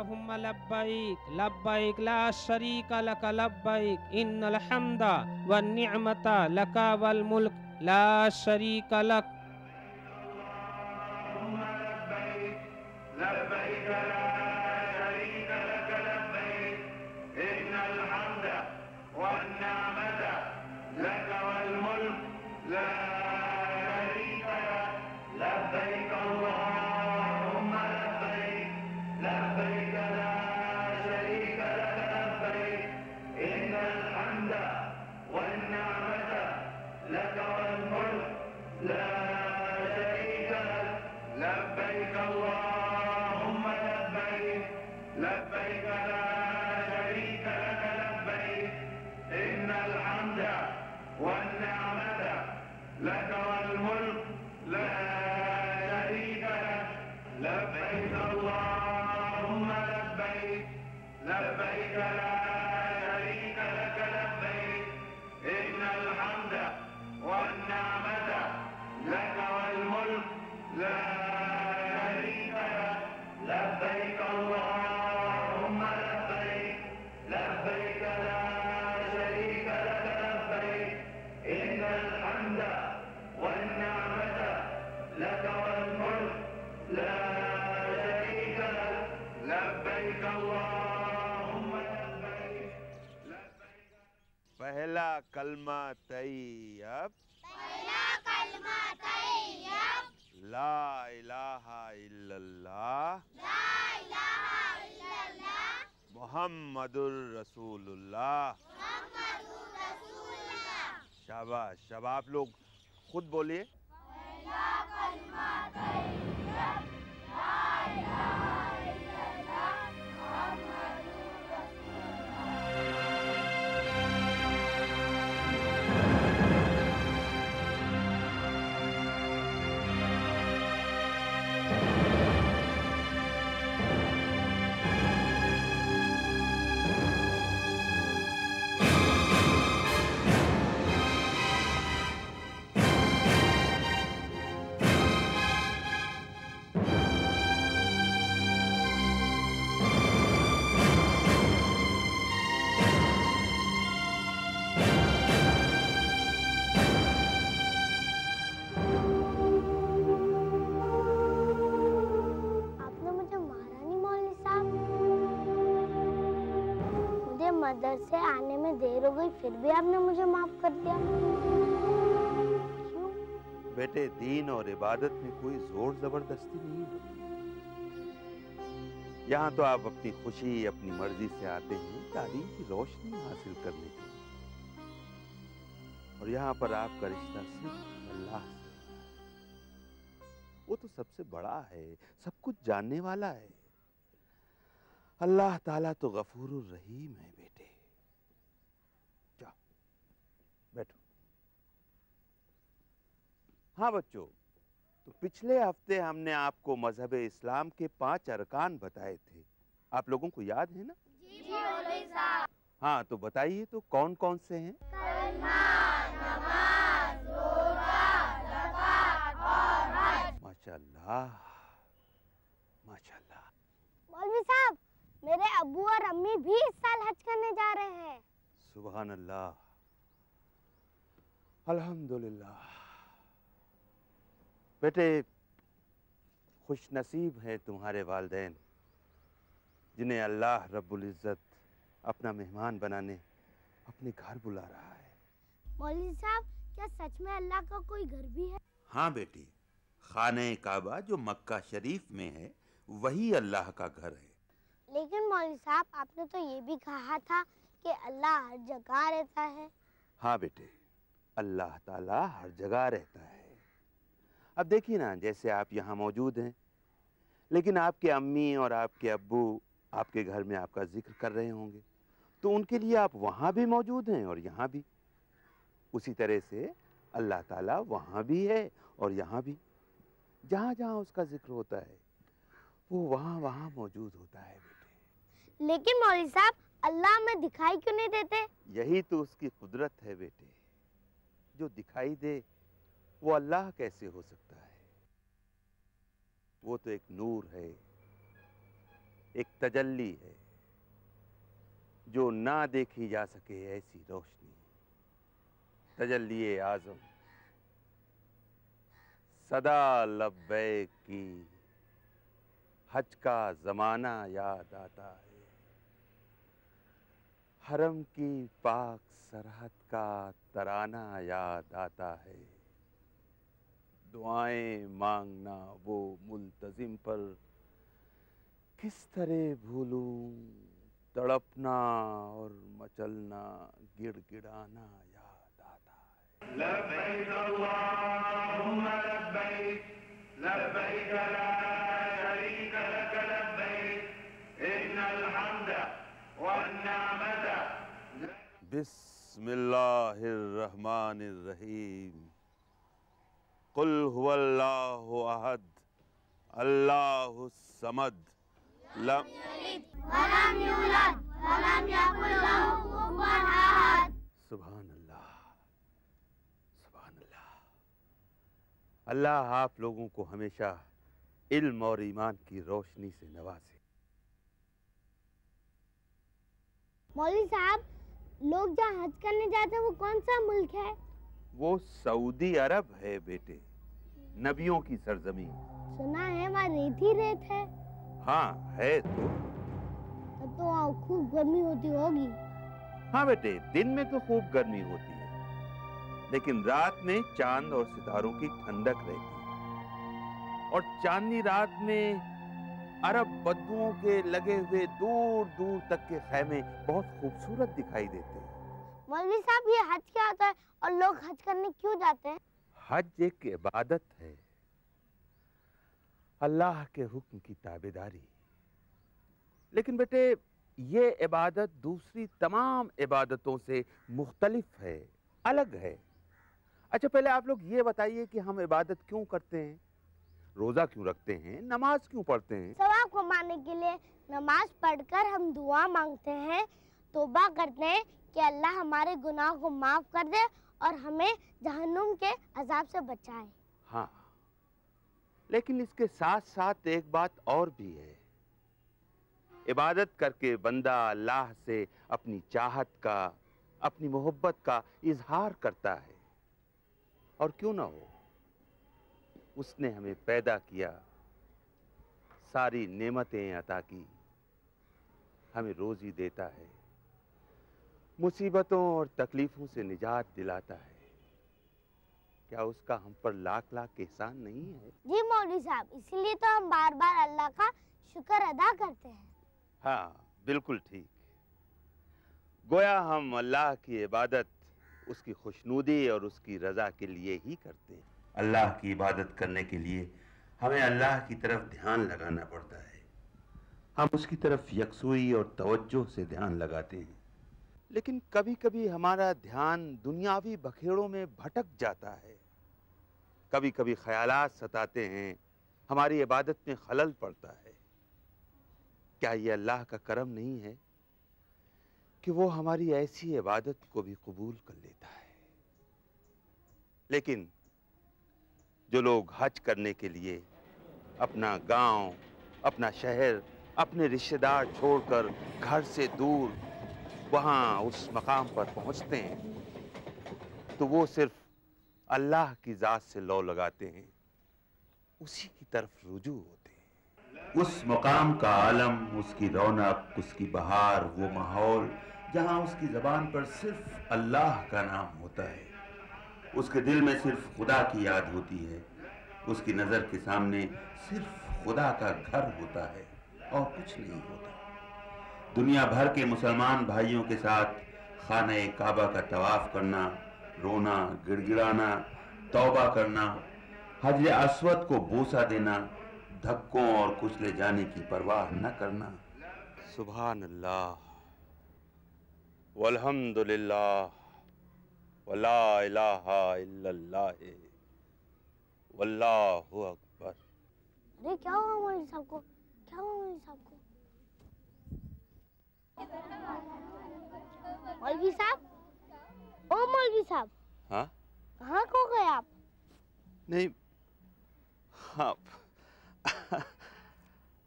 अल्लाहुम्मा लब्बैक लब्बैक ला शरीका लक लब्बैक इन्नल लक मुहम्मदुर रसूलुल्लाह। शाबाश शब आप लोग खुद बोलिए। मदरसे आने में देर हो गई, फिर भी आपने मुझे माफ़ कर दिया। बेटे, दीन और इबादत में कोई ज़ोर ज़बरदस्ती नहीं है। यहाँ तो आप अपनी खुशी, अपनी मर्ज़ी से आते हैं, तालीम की रोशनी हासिल करने के लिए और यहाँ पर आपका रिश्ता सिर्फ़ अल्लाह से वो तो सबसे बड़ा है, सब कुछ जानने वाला है। अल्लाह ताला तो गफूर रहीम है बेटे जाओ बैठो हाँ बच्चों तो पिछले हफ़्ते हमने आपको मज़हब इस्लाम के पाँच अरकान बताए थे। आप लोगों को याद है ना? जी साहब। हाँ तो बताइए तो कौन कौन से हैं? माशाल्लाह मौलवी साहब मेरे अबू और अम्मी भी इस साल हज करने जा रहे हैं। सुबह अल्लाह। अल्हम्दुलिल्लाह। बेटे खुश नसीब है तुम्हारे वालदेन जिन्हें अल्लाह रब्बुल इज़्ज़त अपना मेहमान बनाने अपने घर बुला रहा है। मौलवी साहब क्या सच में अल्लाह का कोई घर भी है? हाँ बेटी खाने काबा जो मक्का शरीफ में है वही अल्लाह का घर है। लेकिन मौलवी साहब आपने तो ये भी कहा था कि अल्लाह हर जगह रहता है। हाँ बेटे अल्लाह ताला हर जगह रहता है। अब देखिए ना जैसे आप यहाँ मौजूद हैं लेकिन आपके अम्मी और आपके अब्बू आपके घर में आपका ज़िक्र कर रहे होंगे तो उनके लिए आप वहाँ भी मौजूद हैं और यहाँ भी। उसी तरह से अल्लाह ताला वहाँ भी है और यहाँ भी। जहाँ जहाँ उसका ज़िक्र होता है वो वहाँ वहाँ मौजूद होता है बेटे। लेकिन मौलवी साहब अल्लाह में दिखाई क्यों नहीं देते? यही तो उसकी कुदरत है बेटे जो दिखाई दे वो अल्लाह कैसे हो सकता है? वो तो एक नूर है, एक तजल्ली है, जो ना देखी जा सके ऐसी रोशनी। तजल्ली आज़म, सदा लब्बैक की, हज का जमाना याद आता है। हरम की पाक सरहद का तराना याद आता है। दुआएँ मांगना वो मुल्तजिम पर किस तरह भूलूं? तड़पना और मचलना गिड़गिड़ाना याद आता है। बिस्मिल्लाहिर्रहमानिर्रहीम। रहीम कुल हुवल्लाहद अल्लाहमद सुबहान अल्लाह सुबहान अल्लाह अल्लाह आप लोगों को हमेशा इल्म और ईमान की रोशनी से नवाजे। मौली साहब लोग जहाँ हज करने जाते हैं वो कौन सा मुल्क है? वो सऊदी अरब है बेटे। नबियों की सरजमी सुना है वहाँ रेत ही रेत है। हाँ है तो। तब तो वहाँ खूब गर्मी होती होगी। हाँ बेटे दिन में तो खूब गर्मी होती है। लेकिन रात में चाँद और सितारों की ठंडक रहती है। और चांदनी रात में अरब बद्दुओं के लगे हुए दूर दूर तक के खैमे बहुत खूबसूरत दिखाई देते हैं। मौलवी साहब ये हज क्या होता है और लोग हज करने क्यों जाते हैं? हज एक इबादत है। अल्लाह के हुक्म की ताबेदारी। लेकिन बेटे, ये इबादत दूसरी तमाम इबादतों से मुख्तलिफ़ है, अलग है। अच्छा पहले आप लोग ये बताइए कि हम इबादत क्यों करते हैं? रोज़ा क्यों रखते हैं? नमाज़ क्यों पढ़ते हैं? सवाब कमाने के लिए नमाज़ पढ़कर हम दुआ मांगते हैं, तौबा करते हैं कि अल्लाह हमारे गुनाह को माफ़ कर दे और हमें जहन्नुम के अजाब से बचाए। हाँ। लेकिन इसके साथ साथ एक बात और भी है। इबादत करके बंदा अल्लाह से अपनी चाहत का, अपनी मोहब्बत का इजहार करता है। और क्यों ना हो? उसने हमें पैदा किया। सारी नेमतें अता की। हमें रोजी देता है। मुसीबतों और तकलीफों से निजात दिलाता है। क्या उसका हम पर लाख लाख एहसान नहीं है? जी मौलवी साहब इसीलिए तो हम बार बार अल्लाह का शुक्र अदा करते हैं। हाँ बिल्कुल ठीक। गोया हम अल्लाह की इबादत उसकी खुशनूदी और उसकी रजा के लिए ही करते हैं। अल्लाह की इबादत करने के लिए हमें अल्लाह की तरफ़ ध्यान लगाना पड़ता है। हम उसकी तरफ़ यकसुई और तवज्जो से ध्यान लगाते हैं। लेकिन कभी कभी हमारा ध्यान दुनियावी बखेड़ों में भटक जाता है। कभी कभी ख्यालात सताते हैं हमारी इबादत में खलल पड़ता है। क्या ये अल्लाह का करम नहीं है कि वो हमारी ऐसी इबादत को भी कबूल कर लेता है? लेकिन जो लोग हज करने के लिए अपना गाँव, अपना शहर अपने रिश्तेदार छोड़कर घर से दूर वहाँ उस मकाम पर पहुँचते हैं तो वो सिर्फ़ अल्लाह की ज़ात से लौ लगाते हैं, उसी की तरफ़ रुजू होते हैं। उस मकाम का आलम, उसकी रौनक, उसकी बहार, वो माहौल, जहाँ उसकी ज़बान पर सिर्फ़ अल्लाह का नाम होता है, उसके दिल में सिर्फ़ खुदा की याद होती है, उसकी नज़र के सामने सिर्फ़ खुदा का घर होता है और कुछ नहीं होता। दुनिया भर के मुसलमान भाइयों के साथ खाना काबा का तवाफ करना रोना गिड़गिड़ाना तौबा करना हज अस्वद को बोसा देना धक्कों और कुचले जाने की परवाह न करना। सुबह अल्लाह वल्हम्दुलिल्लाह। वला इलाहा इल्लल्लाह। वल्लाहु अकबर। अरे क्या हुआ मौलवी साहब को? क्या हुआ मौलवी साहब को? मौलवी साहब? ओ मौलवी साहब। हाँ? कहाँ खो गए आप? नहीं हाँ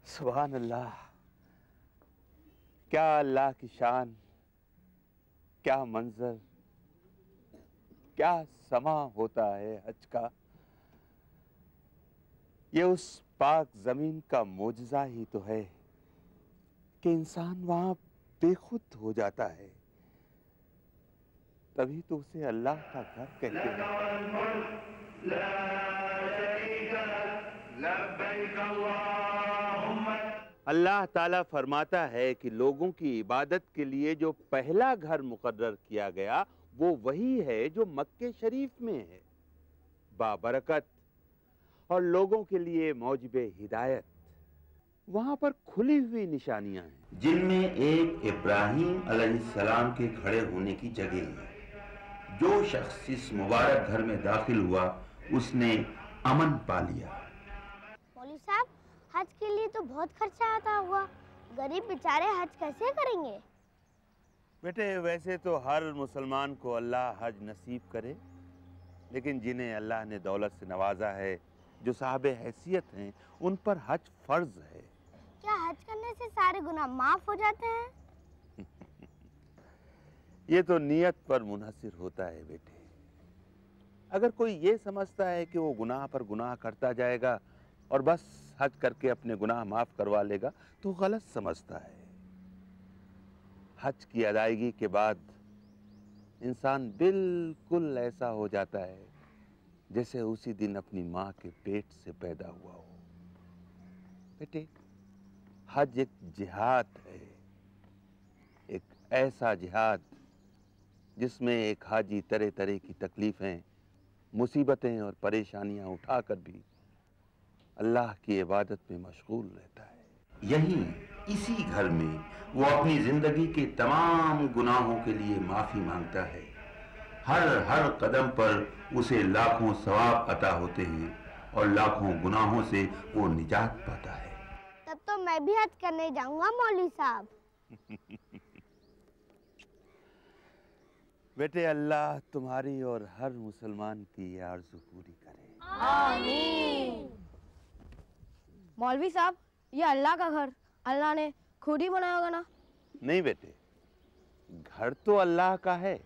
सुबहान अल्लाह क्या अल्लाह की शान क्या मंजर क्या समा होता है हज का? ये उस पाक ज़मीन का मोजजा ही तो है कि इंसान वहाँ बेखुद हो जाता है, तभी तो उसे अल्लाह का घर कहते हैं। अल्लाह ताला फरमाता है कि लोगों की इबादत के लिए जो पहला घर मुकर्र किया गया, वो वही है जो मक्के शरीफ में है। बाबरकत। और लोगों के लिए मौजब हिदायत। वहाँ पर खुली हुई निशानियाँ हैं। जिनमें एक इब्राहिम अलैहिस्सलाम के खड़े होने की जगह है। जो शख्स इस मुबारक घर में दाखिल हुआ उसने अमन पा लिया। मौलवी साहब हज के लिए तो बहुत खर्चा आता हुआ। गरीब बेचारे हज कैसे करेंगे? बेटे वैसे तो हर मुसलमान को अल्लाह हज नसीब करे लेकिन जिन्हें अल्लाह ने दौलत से नवाजा है जो साहब हैसियत हैं उन पर हज फ़र्ज़ है। क्या हज करने से सारे गुनाह माफ़ हो जाते हैं? ये तो नियत पर मुनहसर होता है बेटे। अगर कोई ये समझता है कि वो गुनाह पर गुनाह करता जाएगा और बस हज करके अपने गुनाह माफ़ करवा लेगा तो गलत समझता है। हज की अदायगी के बाद इंसान बिल्कुल ऐसा हो जाता है जैसे उसी दिन अपनी माँ के पेट से पैदा हुआ हो। बेटे हज एक जिहाद है। एक ऐसा जिहाद जिसमें एक हाजी तरह तरह की तकलीफ़ें, मुसीबतें और परेशानियाँ उठाकर भी अल्लाह की इबादत में मशगूल रहता है। यहीं इसी घर में वो अपनी ज़िंदगी के तमाम गुनाहों के लिए माफ़ी माँगता है। हर हर कदम पर उसे लाखों सवाब अता होते हैं और लाखों गुनाहों से वो निजात पाता है। तो मैं भी हज करने जाऊँगा मौलवी साहब। बेटे अल्लाह तुम्हारी और हर मुसलमान की आरज़ू पूरी करे। मौलवी साहब ये अल्लाह का घर अल्लाह ने खुद ही बनाया होगा ना? नहीं बेटे घर तो अल्लाह का है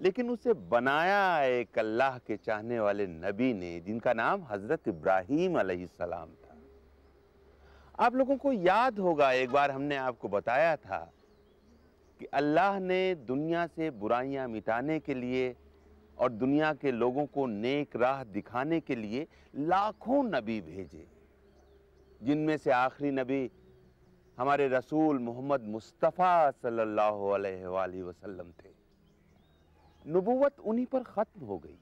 लेकिन उसे बनाया एक अल्लाह के चाहने वाले नबी ने जिनका नाम हज़रत इब्राहिम अलैहिस्सलाम आप लोगों को याद होगा, एक बार हमने आपको बताया था कि अल्लाह ने दुनिया से बुराइयाँ मिटाने के लिए और दुनिया के लोगों को नेक राह दिखाने के लिए लाखों नबी भेजे। जिनमें से आखिरी नबी हमारे रसूल मोहम्मद मुस्तफ़ा सल्लल्लाहु अलैहि वसल्लम थे। नबूवत उन्हीं पर ख़त्म हो गई।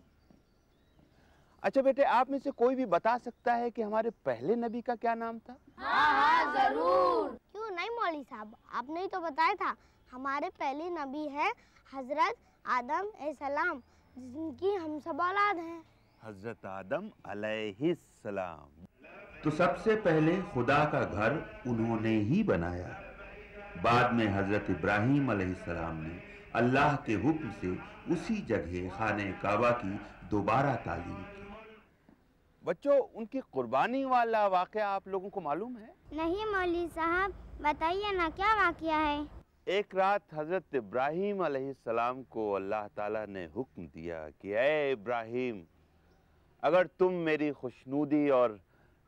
अच्छा बेटे आप में से कोई भी बता सकता है कि हमारे पहले नबी का क्या नाम था? हाँ हाँ ज़रूर। क्यों नहीं मौलवी साहब? आपने ही तो बताया था हमारे पहले नबी है हज़रत आदम सलाम जिनकी हम सब औलाद हैं। हज़रत आदम अलैहिस्सलाम तो सबसे पहले खुदा का घर उन्होंने ही बनाया। बाद में हज़रत इब्राहिम अलैहिस्सलाम ने अल्लाह के हुक्म से उसी जगह खाने काबा की दोबारा तालीम की। बच्चों उनकी कुर्बानी वाला वाकया आप लोगों को मालूम है? नहीं मौलवी साहब बताइए ना क्या वाकया है? एक रात हज़रत इब्राहिम अलैहिस्सलाम को अल्लाह ताला ने हुक्म दिया कि ए इब्राहिम अगर तुम मेरी खुशनूदी और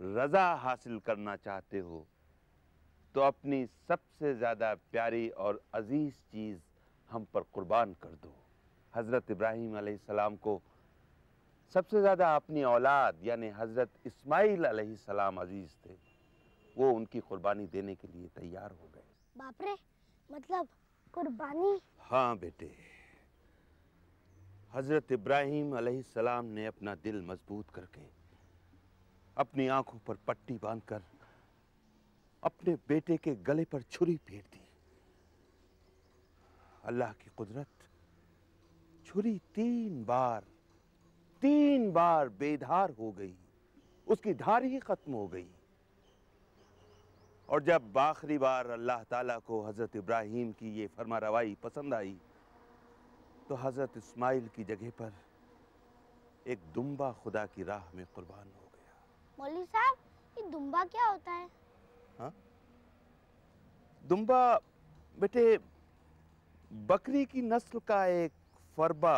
रजा हासिल करना चाहते हो तो अपनी सबसे ज़्यादा प्यारी और अज़ीज़ चीज़ हम पर कुर्बान कर दो। हज़रत इब्राहिम अलैहिस्सलाम को सबसे ज़्यादा अपनी औलाद यानी हज़रत इस्माइल अलैहिस्सलाम अज़ीज़ थे वो उनकी कुर्बानी देने के लिए तैयार हो गए। बाप रे मतलब कुर्बानी? हाँ बेटे हज़रत इब्राहिम अलैहिस्सलाम ने अपना दिल मज़बूत करके अपनी आँखों पर पट्टी बांधकर अपने बेटे के गले पर छुरी फेर दी। अल्लाह की कुदरत छुरी तीन बार तीन बार बेधार हो गई। उसकी धार ही खत्म हो गई। और जब आखिरी बार अल्लाह ताला को हज़रत इब्राहिम की ये फरमा रवाई पसंद आई तो हज़रत इस्माइल की जगह पर एक दुम्बा खुदा की राह में कुर्बान हो गया। मौलवी साहब ये दुम्बा क्या होता है? हाँ? दुम्बा बेटे बकरी की नस्ल का एक फरबा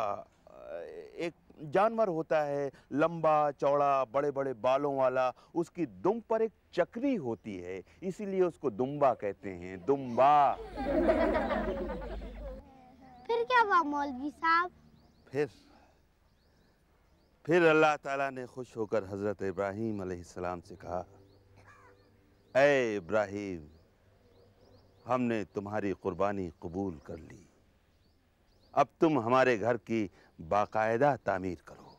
एक जानवर होता है लंबा चौड़ा बड़े बड़े बालों वाला उसकी दुम पर एक चक्री होती है इसीलिए उसको दुम्बा कहते हैं दुम्बा। फिर क्या हुआ मौलवी साहब? फिर फिर अल्लाह ताला ने खुश होकर हज़रत इब्राहिम अलैहिस्सलाम से कहा ए इब्राहिम हमने तुम्हारी कुर्बानी कबूल कर ली। अब तुम हमारे घर की बाकायदा तामीर करो।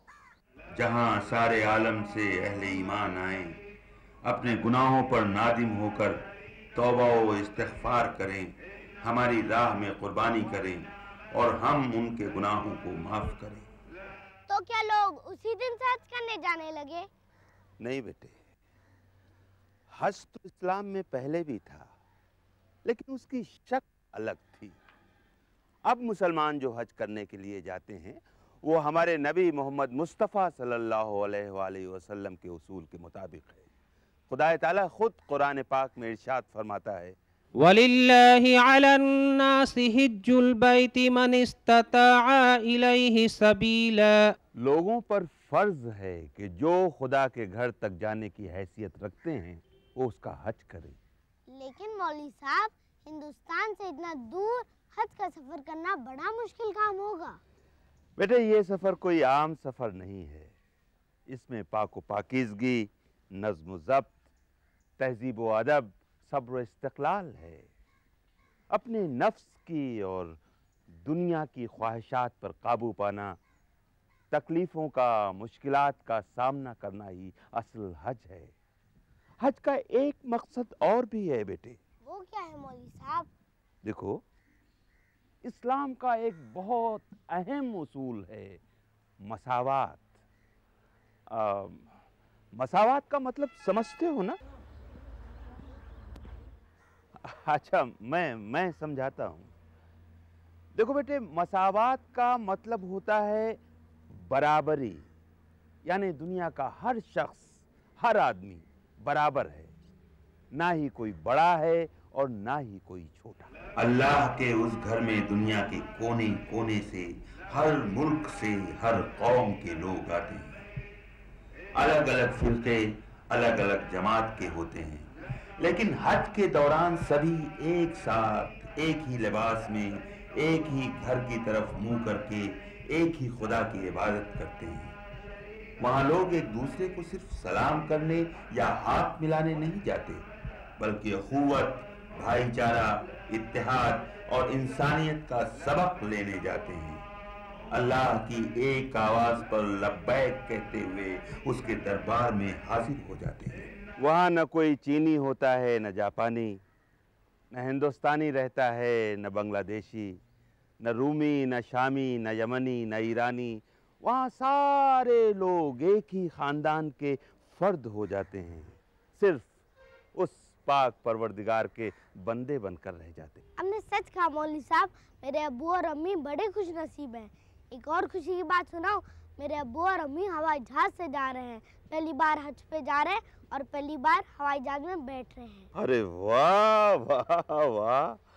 जहाँ सारे आलम से अहले ईमान आए अपने गुनाहों पर नादिम होकर तोबा व इस्तगफार करें हमारी राह में कुर्बानी करें और हम उनके गुनाहों को माफ़ करें। तो क्या लोग उसी दिन से हज करने जाने लगे? नहीं बेटे हज तो इस्लाम में पहले भी था लेकिन उसकी शक अलग थी। अब मुसलमान जो हज करने के लिए जाते हैं वो हमारे नबी मोहम्मद मुस्तफ़ा सल्लल्लाहु अलैहि वसल्लम के उसूल के मुताबिक है। खुदा ताला खुद कुरान पाक में इरशाद फरमाता है। लोगों पर फ़र्ज़ है कि जो खुदा के घर तक जाने की हैसियत रखते हैं वो उसका हज करें। लेकिन मौलवी साहब हिंदुस्तान से इतना दूर हज का सफ़र करना बड़ा मुश्किल काम होगा। बेटे ये सफ़र कोई आम सफ़र नहीं है। इसमें पाक पाकिजगी नज्म ज़ब्त तहजीब व अदब सब्र व इस्तक़लाल है। अपने नफ्स की और दुनिया की ख्वाहिशात पर काबू पाना तकलीफ़ों का मुश्किलात का सामना करना ही असल हज है। हज का एक मकसद और भी है बेटे। वो क्या है मौलवी साहब? देखो इस्लाम का एक बहुत अहम उसूल है, मसावात। मसावात का मतलब समझते हो ना? अच्छा मैं मैं समझाता हूँ। देखो बेटे, मसावात का मतलब होता है बराबरी, यानी दुनिया का हर शख्स, हर आदमी बराबर है। ना ही कोई बड़ा है और ना ही कोई छोटा। अल्लाह के उस घर में दुनिया के कोने कोने से, हर मुल्क से, हर कौम के लोग आते हैं। अलग अलग फिरके अलग अलग जमात के होते हैं। लेकिन हज के दौरान सभी एक साथ, एक ही लिबास में, एक ही घर की तरफ़ मुँह करके, एक ही खुदा की इबादत करते हैं। वहाँ लोग एक दूसरे को सिर्फ़ सलाम करने या हाथ मिलाने नहीं जाते, बल्कि अखुवत भाईचारा इतिहाद और इंसानियत का सबक लेने जाते हैं। अल्लाह की एक आवाज़ पर लब्बैक कहते हुए उसके दरबार में हाजिर हो जाते हैं। वहाँ न कोई चीनी होता है, न जापानी, न हिंदुस्तानी रहता है, न बांग्लादेशी, न रूमी, न शामी, न यमनी, न ईरानी। वहाँ सारे लोग एक ही खानदान के फर्द हो जाते हैं। सिर्फ़ उस पाक परवरदिगार के बंदे बनकर रह जाते। हमने सच कहा मौलवी साहब मेरे अब्बू और अम्मी बड़े खुश नसीब हैं। एक और खुशी की बात सुनाओ मेरे अब्बू और अम्मी हवाई जहाज़ से जा रहे हैं। पहली बार हज पे जा रहे हैं और पहली बार हवाई जहाज़ में बैठ रहे हैं। अरे वाह वाह वाह।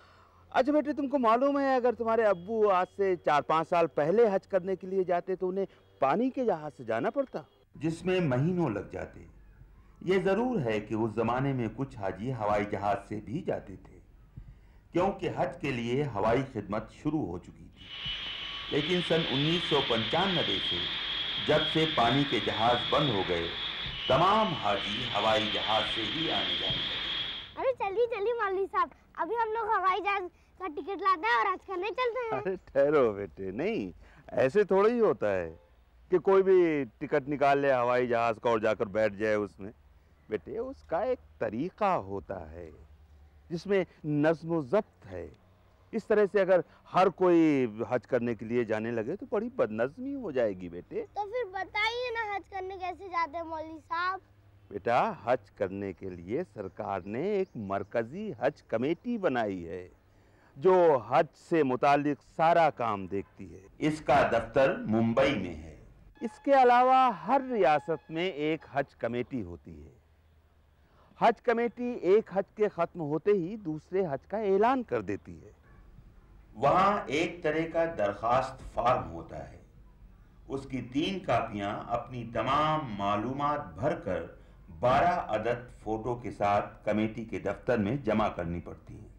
अच्छा बेटे तुमको मालूम है अगर तुम्हारे अब्बू आज से चार पाँच साल पहले हज करने के लिए जाते तो उन्हें पानी के जहाज़ से जाना पड़ता? जिसमें महीनों लग जाते। ये ज़रूर है कि उस जमाने में कुछ हाजी हवाई जहाज़ से भी जाते थे क्योंकि हज के लिए हवाई खिदमत शुरू हो चुकी थी। लेकिन सन उन्नीस सौ पंचानबे से जब से पानी के जहाज़ बंद हो गए तमाम हाजी हवाई जहाज़ से ही आने जाने लगे। अरे चलिए चलिए मौलवी साहब अभी हम लोग हवाई जहाज़ का टिकट लाते हैं और हज करने चलते हैं। अरे ठहरो बेटे नहीं ऐसे थोड़ा ही होता है कि कोई भी टिकट निकाल ले हवाई जहाज़ का और जाकर बैठ जाए उसमें। बेटे उसका एक तरीका होता है जिसमें नज्म ज़ब्त है। इस तरह से अगर हर कोई हज करने के लिए जाने लगे तो बड़ी बदनज़मी हो जाएगी बेटे। तो फिर बताइए ना हज करने कैसे जाते हैं मौलवी साहब? बेटा हज करने के लिए सरकार ने एक मरकजी हज कमेटी बनाई है जो हज से मुतालिक सारा काम देखती है। इसका दफ्तर मुंबई में है। इसके अलावा हर रियासत में एक हज कमेटी होती है। हज कमेटी एक हज के खत्म होते ही दूसरे हज का ऐलान कर देती है। वहाँ एक तरह का दरखास्त फार्म होता है। उसकी तीन कापियाँ अपनी तमाम मालूमात भरकर 12 अदद फ़ोटो के साथ कमेटी के दफ्तर में जमा करनी पड़ती हैं।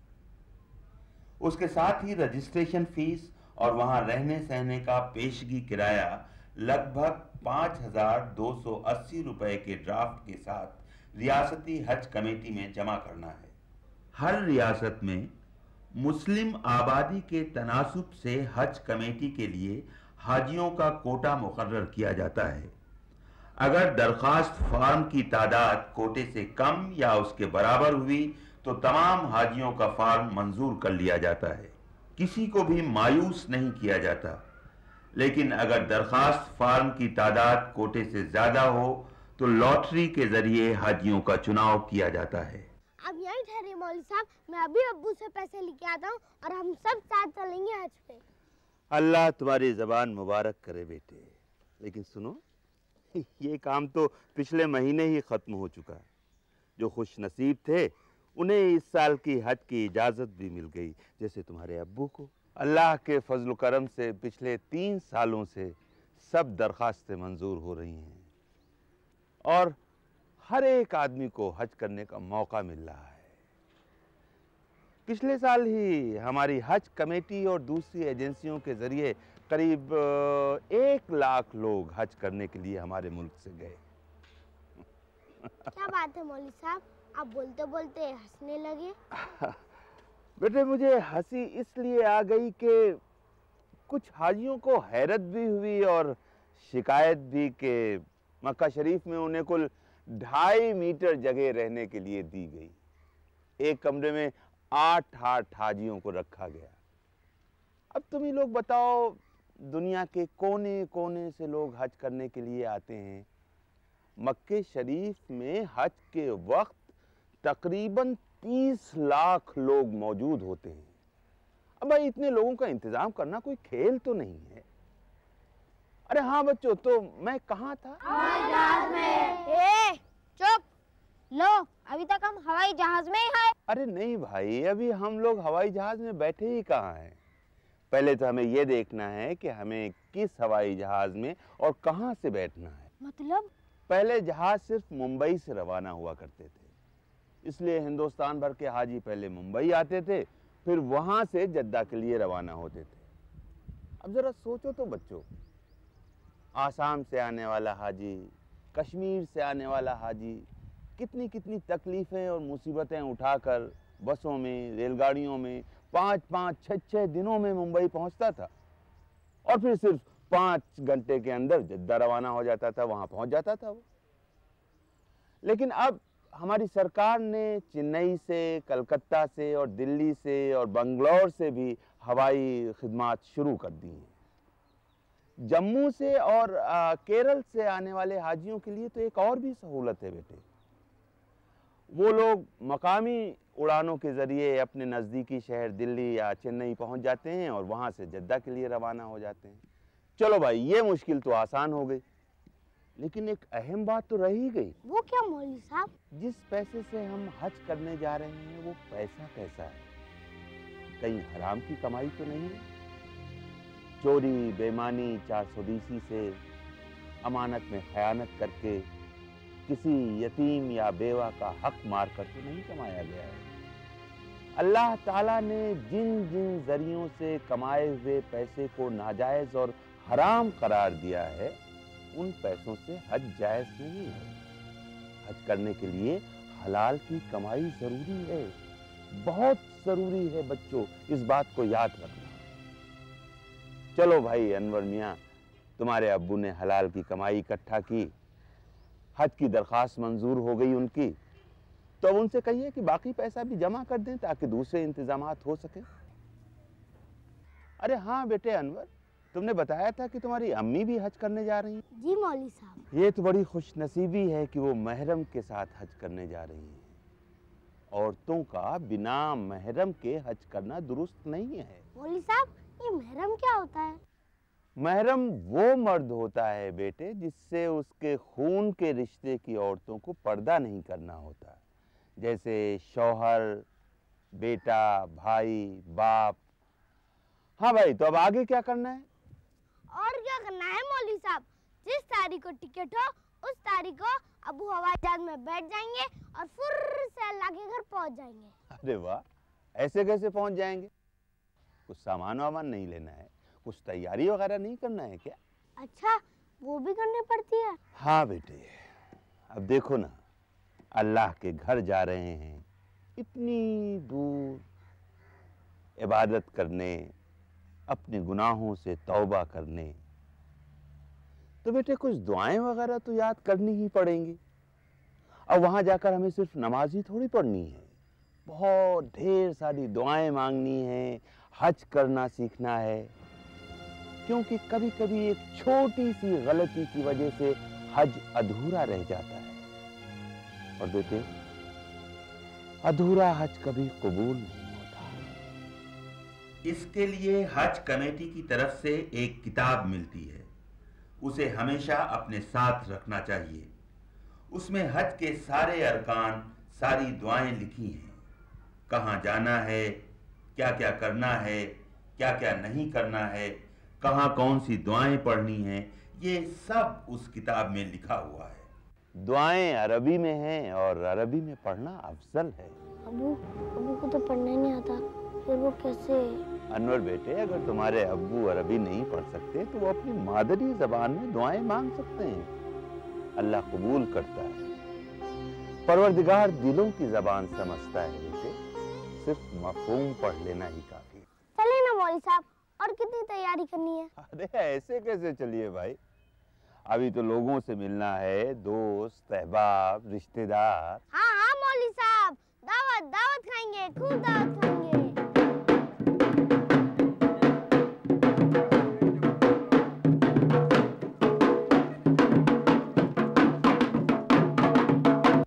उसके साथ ही रजिस्ट्रेशन फ़ीस और वहाँ रहने सहने का पेशगी किराया लगभग पाँच हज़ार दो सौ अस्सी रुपए के ड्राफ्ट के साथ रियासती हज कमेटी में जमा करना है। हर रियासत में मुस्लिम आबादी के तनासुब से हज कमेटी के लिए हाजियों का कोटा मुकर्र किया जाता है। अगर दरखास्त फार्म की तादाद कोटे से कम या उसके बराबर हुई तो तमाम हाजियों का फार्म मंजूर कर लिया जाता है। किसी को भी मायूस नहीं किया जाता। लेकिन अगर दरखास्त फार्म की तादाद कोटे से ज़्यादा हो तो लॉटरी के ज़रिए हाजियों का चुनाव किया जाता है। अब यही ठहरे मौलवी साहब मैं अभी अब्बू से पैसे लेके आता हूँ और हम सब साथ चलेंगे हज पे। अल्लाह तुम्हारी जबान मुबारक करे बेटे। लेकिन सुनो ये काम तो पिछले महीने ही खत्म हो चुका। है जो खुश नसीब थे उन्हें इस साल की हज की इजाज़त भी मिल गई जैसे तुम्हारे अब्बू को। अल्लाह के फजल करम से पिछले तीन सालों से सब दरखास्तें मंजूर हो रही हैं। और हर एक आदमी को हज करने का मौका मिल रहा है। पिछले साल ही हमारी हज कमेटी और दूसरी एजेंसियों के ज़रिए करीब एक लाख लोग हज करने के लिए हमारे मुल्क से गए। क्या बात है मौलवी साहब? आप बोलते बोलते हंसने लगे। बेटे मुझे हँसी इसलिए आ गई कि कुछ हाजियों को हैरत भी हुई और शिकायत भी कि मक्का शरीफ में उन्हें कुल ढाई मीटर जगह रहने के लिए दी गई। एक कमरे में आठ आठ हाजियों को रखा गया। अब तुम ही लोग बताओ, दुनिया के कोने कोने से लोग हज करने के लिए आते हैं। मक्के शरीफ में हज के वक्त तकरीबन तीस लाख लोग मौजूद होते हैं। अब भाई, इतने लोगों का इंतज़ाम करना कोई खेल तो नहीं है। अरे हाँ बच्चों तो मैं कहाँ था? हवाई जहाज़ में। ए चुप। लो अभी तक हम हवाई जहाज़ में ही है। अरे नहीं भाई अभी हम लोग हवाई जहाज़ में बैठे ही कहाँ हैं? पहले तो हमें ये देखना है कि हमें किस हवाई जहाज़ में और कहाँ से बैठना है। मतलब? पहले जहाज़ सिर्फ़ मुंबई से रवाना हुआ करते थे। इसलिए हिंदुस्तान भर के हाजी पहले मुंबई आते थे फिर वहाँ से जद्दा के लिए रवाना होते थे। अब जरा सोचो तो बच्चों आसाम से आने वाला हाजी, कश्मीर से आने वाला हाजी, कितनी कितनी तकलीफ़ें और मुसीबतें उठाकर बसों में, रेलगाड़ियों में, पाँच पाँच, छः छः दिनों में मुंबई पहुँचता था। और फिर सिर्फ़ पाँच घंटे के अंदर जद्दा रवाना हो जाता था, वहाँ पहुँच जाता था वो। लेकिन अब हमारी सरकार ने चेन्नई से, कलकत्ता से और दिल्ली से और बंगलौर से भी हवाई खिदमात शुरू कर दी हैं। जम्मू से और आ, केरल से आने वाले हाजियों के लिए तो एक और भी सहूलत है बेटे। वो लोग मकामी उड़ानों के ज़रिए अपने नज़दीकी शहर दिल्ली या चेन्नई पहुँच जाते हैं और वहाँ से जद्दा के लिए रवाना हो जाते हैं। चलो भाई ये मुश्किल तो आसान हो गई लेकिन एक अहम बात तो रही गई। वो क्या मौलवी साहब? जिस पैसे से हम हज करने जा रहे हैं वो पैसा कैसा है? कहीं हराम की कमाई तो नहीं है? चोरी बेमानी चार सौदीसी से अमानत में खयानत करके किसी यतीम या बेवा का हक मार कर तो नहीं कमाया गया है। अल्लाह ताला ने जिन जिन जरियों से कमाए हुए पैसे को नाजायज और हराम करार दिया है, उन पैसों से हज जायज़ नहीं है। हज करने के लिए हलाल की कमाई ज़रूरी है, बहुत ज़रूरी है बच्चों, इस बात को याद रखना। चलो भाई अनवर मियाँ तुम्हारे अबू ने हलाल की कमाई इकट्ठा की हज की दरखास्त मंजूर हो गई उनकी तो अब उनसे कहिए कि बाकी पैसा भी जमा कर दें ताकि दूसरे इंतज़ाम हो सके। अरे हाँ बेटे अनवर तुमने बताया था कि तुम्हारी अम्मी भी हज करने जा रही हैं। जी मौलवी साहब। ये तो बड़ी खुश नसीबी है कि वो महरम के साथ हज करने जा रही हैं। औरतों का बिना महरम के हज करना दुरुस्त नहीं है। मौलवी साहब ये महरम क्या होता है? महरम वो मर्द होता है बेटे जिससे उसके खून के रिश्ते की औरतों को पर्दा नहीं करना होता। जैसे शौहर बेटा भाई बाप। हाँ भाई तो अब आगे क्या करना है? और क्या करना है मौलवी साहब? जिस तारीख को टिकट हो उस तारीख को अबू हवाई जहाज़ में बैठ जाएँगे और फुर्र से अल्लाह के घर पहुँच जाएँगे। अरे वाह ऐसे कैसे पहुँच जाएँगे? कुछ सामान वामान नहीं लेना है कुछ तैयारी वगैरह नहीं करना है क्या? अच्छा वो भी करनी पड़ती है। हाँ बेटे अब देखो ना अल्लाह के घर जा रहे हैं इतनी दूर। इबादत करने अपने गुनाहों से तौबा करने। तो बेटे कुछ दुआएँ वगैरह तो याद करनी ही पड़ेंगी। अब वहाँ जाकर हमें सिर्फ़ नमाज़ ही थोड़ी पढ़नी है। बहुत ढेर सारी दुआएँ मांगनी है हज करना सीखना है। क्योंकि कभी कभी एक छोटी सी गलती की वजह से हज अधूरा रह जाता है। और बेटे अधूरा हज कभी कबूल नहीं होता। इसके लिए हज कमेटी की तरफ़ से एक किताब मिलती है। उसे हमेशा अपने साथ रखना चाहिए। उसमें हज के सारे अरकान, सारी दुआएँ लिखी हैं। कहाँ जाना है क्या क्या करना है क्या क्या नहीं करना है कहाँ कौन सी दुआएँ पढ़नी हैं ये सब उस किताब में लिखा हुआ है। दुआएँ अरबी में हैं और अरबी में पढ़ना अफजल है। अबू अबू को तो पढ़ना ही नहीं आता। फिर वो कैसे? अनवर बेटे अगर तुम्हारे अबू अरबी नहीं पढ़ सकते तो वो अपनी मादरी जबान में दुआएँ मांग सकते हैं। अल्लाह कबूल करता है। परवरदिगार दिलों की जबान समझता है। सिर्फ़ मफहूम पढ़ लेना ही काफ़ी। चलिए ना मौलवी साहब और कितनी तैयारी करनी है? अरे ऐसे कैसे चलिए भाई? अभी तो लोगों से मिलना है दोस्त अहबाब रिश्तेदार। हाँ हाँ मौलवी साहब दावत दावत खाएँगे खूब दावत खाएँगे।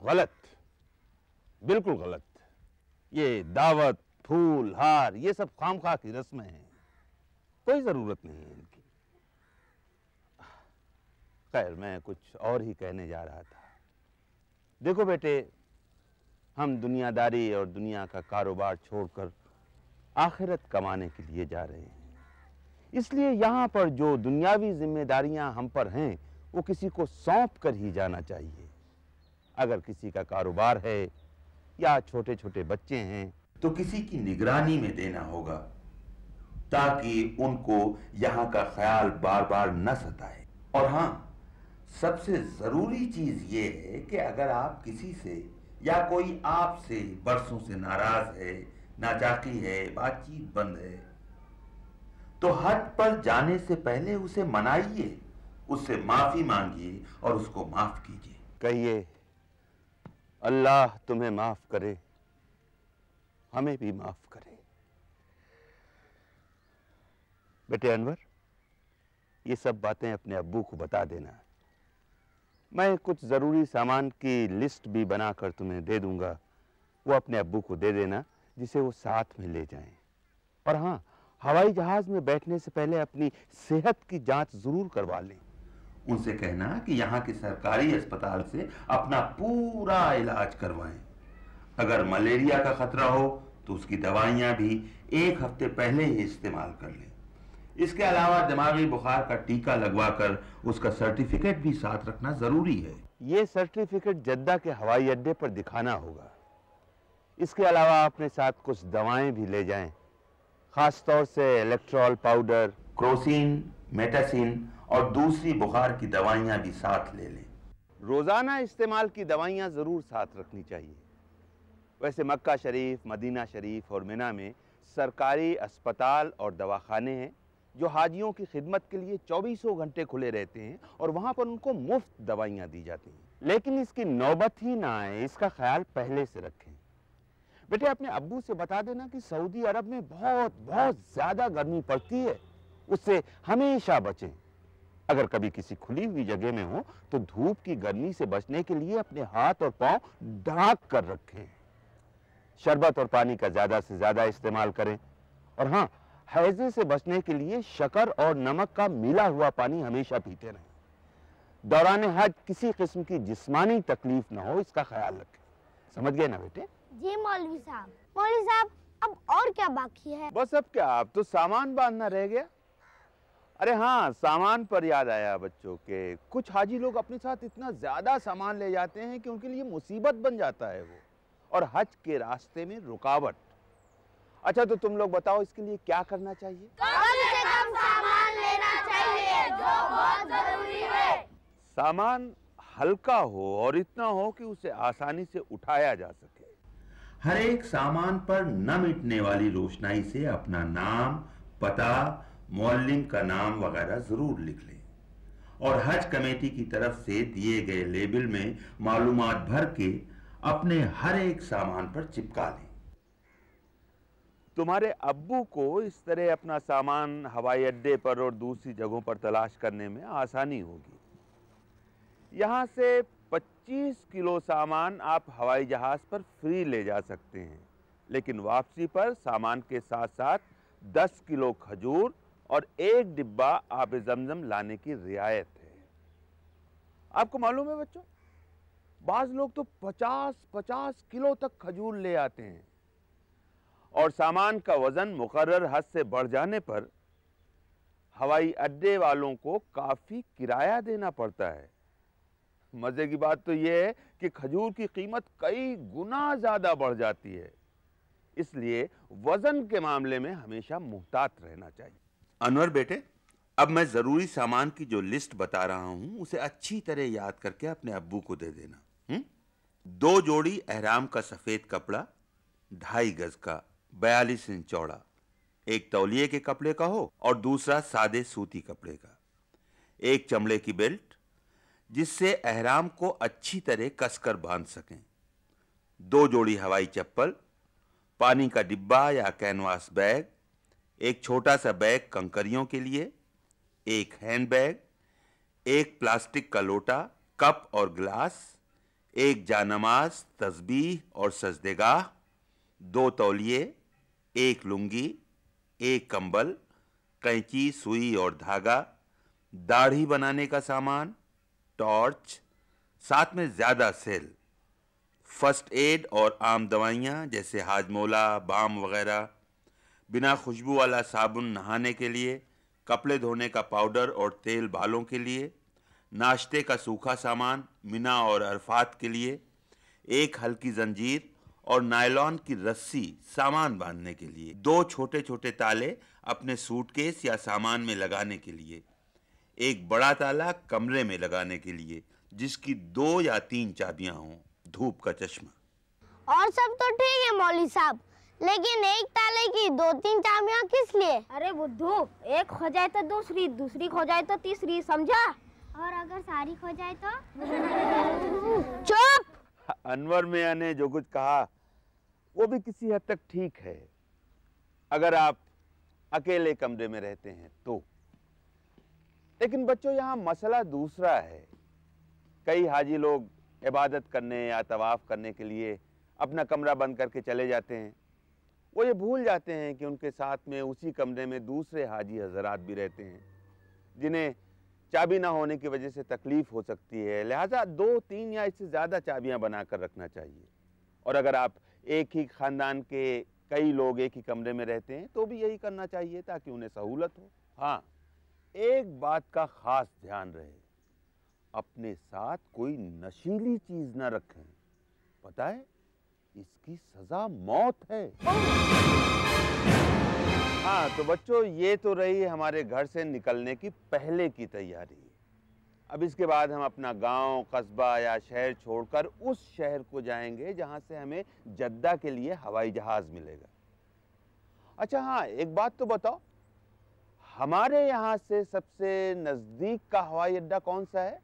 गलत बिल्कुल गलत। ये दावत, फूल, हार, ये सब खामखा की रस्में हैं। कोई ज़रूरत नहीं है इनकी। खैर, मैं कुछ और ही कहने जा रहा था। देखो बेटे, हम दुनियादारी और दुनिया का कारोबार छोड़कर आखिरत कमाने के लिए जा रहे हैं। इसलिए यहाँ पर जो दुनियावी जिम्मेदारियाँ हम पर हैं, वो किसी को सौंप कर ही जाना चाहिए। अगर किसी का कारोबार है या छोटे छोटे बच्चे हैं तो किसी की निगरानी में देना होगा, ताकि उनको यहाँ का ख्याल बार बार न सताए। और हाँ सबसे ज़रूरी चीज़ ये है कि अगर आप किसी से या कोई आपसे बरसों से नाराज़ है, नाचाकी है, बातचीत बंद है तो हट पर जाने से पहले उसे मनाइए, उससे माफ़ी मांगिए और उसको माफ़ कीजिए। कहिए। अल्लाह तुम्हें माफ़ करे, हमें भी माफ़ करे। बेटे अनवर, ये सब बातें अपने अब्बू को बता देना। मैं कुछ ज़रूरी सामान की लिस्ट भी बनाकर तुम्हें दे दूँगा। वो अपने अब्बू को दे देना, जिसे वो साथ में ले जाएँ। और हाँ हवाई जहाज़ में बैठने से पहले अपनी सेहत की जाँच ज़रूर करवा लें। उनसे कहना कि यहाँ के सरकारी अस्पताल से अपना पूरा इलाज करवाएँ। अगर मलेरिया का खतरा हो तो उसकी दवाइयाँ भी एक हफ़्ते पहले ही इस्तेमाल कर लें। इसके अलावा दिमागी बुखार का टीका लगवाकर उसका सर्टिफिकेट भी साथ रखना ज़रूरी है। ये सर्टिफिकेट जद्दा के हवाई अड्डे पर दिखाना होगा। इसके अलावा अपने साथ कुछ दवाएँ भी ले जाएँ खास तौर से इलेक्ट्रॉल पाउडर क्रोसिन मेटासिन और दूसरी बुखार की दवाइयाँ भी साथ ले लें। रोज़ाना इस्तेमाल की दवाइयाँ ज़रूर साथ रखनी चाहिए। वैसे मक्का शरीफ, मदीना शरीफ और मिना में सरकारी अस्पताल और दवाखाने हैं, जो हाजियों की खिदमत के लिए चौबीसों घंटे खुले रहते हैं और वहाँ पर उनको मुफ़्त दवाइयाँ दी जाती हैं। लेकिन इसकी नौबत ही ना आए, इसका ख्याल पहले से रखें। बेटे, अपने अबू से बता देना कि सऊदी अरब में बहुत बहुत ज़्यादा गर्मी पड़ती है। उससे हमेशा बचें। अगर कभी किसी खुली हुई जगह में हो तो धूप की गर्मी से बचने के लिए अपने हाथ और पाँव ढाक कर रखें। शरबत और पानी का ज़्यादा से ज़्यादा इस्तेमाल करें। और हाँ हैजे से बचने के लिए शक्कर और नमक का मिला हुआ पानी हमेशा पीते रहें। दौरान हज किसी किस्म की जिस्मानी तकलीफ़ ना हो इसका ख्याल रखें। समझ गए ना बेटे? जी मौलवी साहब। मौलवी साहब अब और क्या बाकी है? बस अब क्या अब तो सामान बांधना रह गया। अरे हाँ सामान पर याद आया बच्चों के। कुछ हाजी लोग अपने साथ इतना ज़्यादा सामान ले जाते हैं कि उनके लिए मुसीबत बन जाता है वो। और हज के रास्ते में रुकावट। अच्छा तो तुम लोग बताओ इसके लिए क्या करना चाहिए? कम से कम सामान लेना चाहिए जो बहुत ज़रूरी है। सामान हल्का हो और इतना हो कि उसे आसानी से उठाया जा सके। हर एक सामान पर न मिटने वाली रोशनाई से अपना नाम पता मौलिम का नाम वगैरह ज़रूर लिख लें। और हज कमेटी की तरफ़ से दिए गए लेबल में मालूमात भर के अपने हर एक सामान पर चिपका लें। तुम्हारे अब्बू को इस तरह अपना सामान हवाई अड्डे पर और दूसरी जगहों पर तलाश करने में आसानी होगी। यहाँ से 25 किलो सामान आप हवाई जहाज़ पर फ्री ले जा सकते हैं, लेकिन वापसी पर सामान के साथ साथ 10 किलो खजूर और एक डिब्बा आप जमजम लाने की रियायत है। आपको मालूम है बच्चों? बाज लोग तो 50-50 किलो तक खजूर ले आते हैं। और सामान का वज़न मुकर्रर हद से बढ़ जाने पर हवाई अड्डे वालों को काफ़ी किराया देना पड़ता है। मज़े की बात तो यह है कि खजूर की कीमत कई गुना ज़्यादा बढ़ जाती है। इसलिए वज़न के मामले में हमेशा मुहतात रहना चाहिए। अनवर बेटे, अब मैं ज़रूरी सामान की जो लिस्ट बता रहा हूँ, उसे अच्छी तरह याद करके अपने अब्बू को दे देना, हुँ? दो जोड़ी एहराम का सफ़ेद कपड़ा, ढाई गज का बयालीस इंच चौड़ा, एक तौलिए के कपड़े का हो और दूसरा सादे सूती कपड़े का, एक चमड़े की बेल्ट, जिससे एहराम को अच्छी तरह कसकर बाँध सकें, दो जोड़ी हवाई चप्पल, पानी का डिब्बा या कैनवास बैग एक छोटा सा बैग कंकरियों के लिए, एक हैंड बैग एक प्लास्टिक का लोटा, कप और ग्लास, एक जानमाज, तस्बीह और सजदेगाह, दो तौलिए, एक लुंगी, एक कंबल, कैंची, सुई और धागा, दाढ़ी बनाने का सामान, टॉर्च, साथ में ज़्यादा सेल, फ़र्स्ट एड और आम दवाइयाँ जैसे हाजमोला, बाम वगैरह बिना खुशबू वाला साबुन नहाने के लिए, कपड़े धोने का पाउडर और तेल बालों के लिए, नाश्ते का सूखा सामान मिना और अरफात के लिए, एक हल्की जंजीर और नायलॉन की रस्सी सामान बांधने के लिए, दो छोटे छोटे ताले अपने सूटकेस या सामान में लगाने के लिए, एक बड़ा ताला कमरे में लगाने के लिए, जिसकी दो या तीन चाबियाँ हों, धूप का चश्मा। और सब तो ठीक है, मौलवी साहब। लेकिन एक ताले की दो तीन चाबियाँ किस लिए? अरे बुद्धू एक खो जाए तो दूसरी दूसरी खो जाए तो तीसरी समझा? और अगर सारी खो जाए तो? चुप! अनवर मियाँ ने जो कुछ कहा वो भी किसी हद तक ठीक है। अगर आप अकेले कमरे में रहते हैं तो। लेकिन बच्चों यहाँ मसला दूसरा है। कई हाजी लोग इबादत करने या तवाफ करने के लिए अपना कमरा बंद करके चले जाते हैं। वो ये भूल जाते हैं कि उनके साथ में उसी कमरे में दूसरे हाजी हजरात भी रहते हैं, जिन्हें चाबी ना होने की वजह से तकलीफ़ हो सकती है। लिहाजा दो, तीन या इससे ज़्यादा चाबियाँ बनाकर रखना चाहिए। और अगर आप एक ही खानदान के कई लोग एक ही कमरे में रहते हैं तो भी यही करना चाहिए ताकि उन्हें सहूलत हो। हाँ एक बात का खास ध्यान रहे। अपने साथ कोई नशीली चीज़ ना रखें। पता है इसकी सजा मौत है। हाँ तो बच्चों ये तो रही हमारे घर से निकलने की पहले की तैयारी। अब इसके बाद हम अपना गाँव कस्बा या शहर छोड़कर उस शहर को जाएँगे जहाँ से हमें जद्दा के लिए हवाई जहाज़ मिलेगा। अच्छा हाँ एक बात तो बताओ। हमारे यहाँ से सबसे नज़दीक का हवाई अड्डा कौन सा है?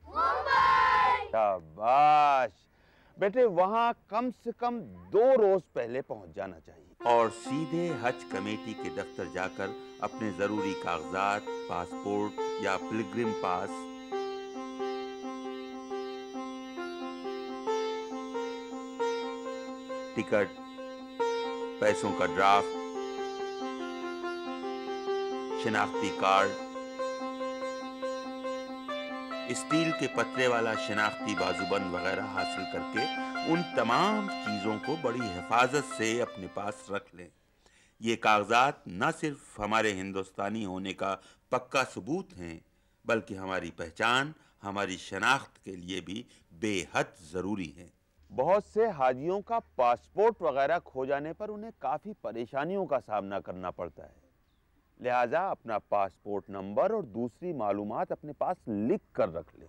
शाबाश! बेटे, वहाँ कम से कम दो रोज पहले पहुँच जाना चाहिए। और सीधे हज कमेटी के दफ्तर जाकर अपने ज़रूरी कागजात, पासपोर्ट या पिलग्रिम पास। टिकट, पैसों का ड्राफ्ट, शिनाख्ती कार्ड स्टील के पतरे वाला शिनाख्ती बाजूबंद वगैरह हासिल करके उन तमाम चीज़ों को बड़ी हिफाजत से अपने पास रख लें। ये कागजात न सिर्फ़ हमारे हिंदुस्तानी होने का पक्का सबूत हैं, बल्कि हमारी पहचान, हमारी शनाख्त के लिए भी बेहद ज़रूरी हैं। बहुत से हाजियों का पासपोर्ट वगैरह खो जाने पर उन्हें काफ़ी परेशानियों का सामना करना पड़ता है। लिहाजा अपना पासपोर्ट नंबर और दूसरी मालूम अपने पास लिख कर रख लें।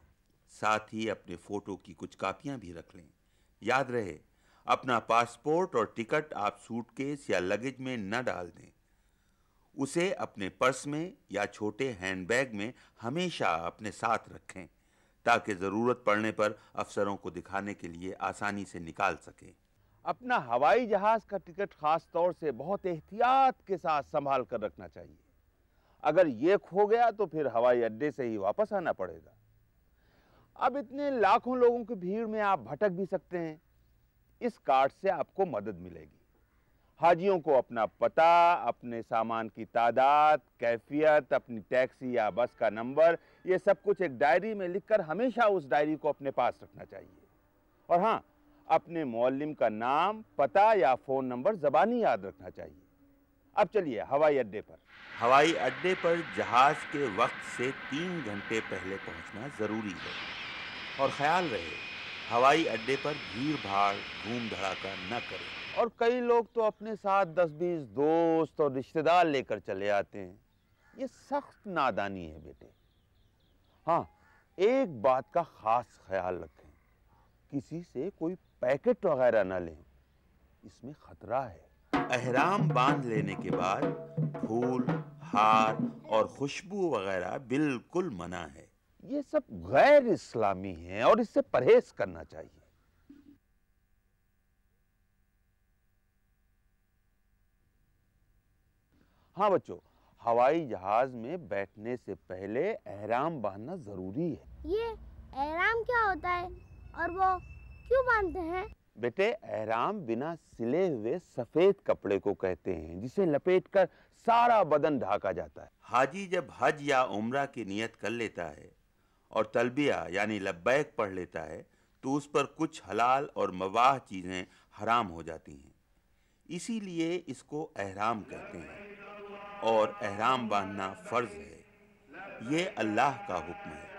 साथ ही अपने फ़ोटो की कुछ कापियाँ भी रख लें। याद रहे, अपना पासपोर्ट और टिकट आप सूटकेस या लगेज में न डाल दें। उसे अपने पर्स में या छोटे हैंडबैग में हमेशा अपने साथ रखें, ताकि ज़रूरत पड़ने पर अफसरों को दिखाने के लिए आसानी से निकाल सकें। अपना हवाई जहाज़ का टिकट खास तौर से बहुत एहतियात के साथ संभाल कर रखना चाहिए। अगर ये खो गया तो फिर हवाई अड्डे से ही वापस आना पड़ेगा। अब इतने लाखों लोगों की भीड़ में आप भटक भी सकते हैं। इस कार्ड से आपको मदद मिलेगी। हाजियों को अपना पता, अपने सामान की तादाद, कैफियत, अपनी टैक्सी या बस का नंबर, ये सब कुछ एक डायरी में लिखकर हमेशा उस डायरी को अपने पास रखना चाहिए। और हाँ अपने मौलिम का नाम पता या फ़ोन नंबर ज़बानी याद रखना चाहिए। अब चलिए हवाई अड्डे पर। हवाई अड्डे पर जहाज़ के वक्त से तीन घंटे पहले पहुँचना ज़रूरी है। और ख्याल रहे हवाई अड्डे पर भीड़ भाड़ धूम धड़ाका न करें। और कई लोग तो अपने साथ दस बीस दोस्त और रिश्तेदार लेकर चले आते हैं। ये सख्त नादानी है बेटे। हाँ एक बात का खास ख्याल रखें। किसी से कोई पैकेट वगैरह ना लें। इसमें खतरा है। अहराम बाँध लेने के बाद फूल, हार और खुशबू वगैरह बिल्कुल मना है। ये सब गैर इस्लामी है और इससे परहेज करना चाहिए। हाँ बच्चों, हवाई जहाज़ में बैठने से पहले एहराम बांधना ज़रूरी है। ये एहराम क्या होता है? और वो क्यों बांधते हैं? बेटे एहराम बिना सिले हुए सफ़ेद कपड़े को कहते हैं जिसे लपेटकर सारा बदन ढाका जाता है। हाजी जब हज या उम्रा की नियत कर लेता है और तलबिया यानी लब्बैक पढ़ लेता है तो उस पर कुछ हलाल और मवाह चीज़ें हराम हो जाती हैं। इसीलिए इसको एहराम कहते हैं और एहराम बांधना फ़र्ज़ है। ये अल्लाह का हुक्म है।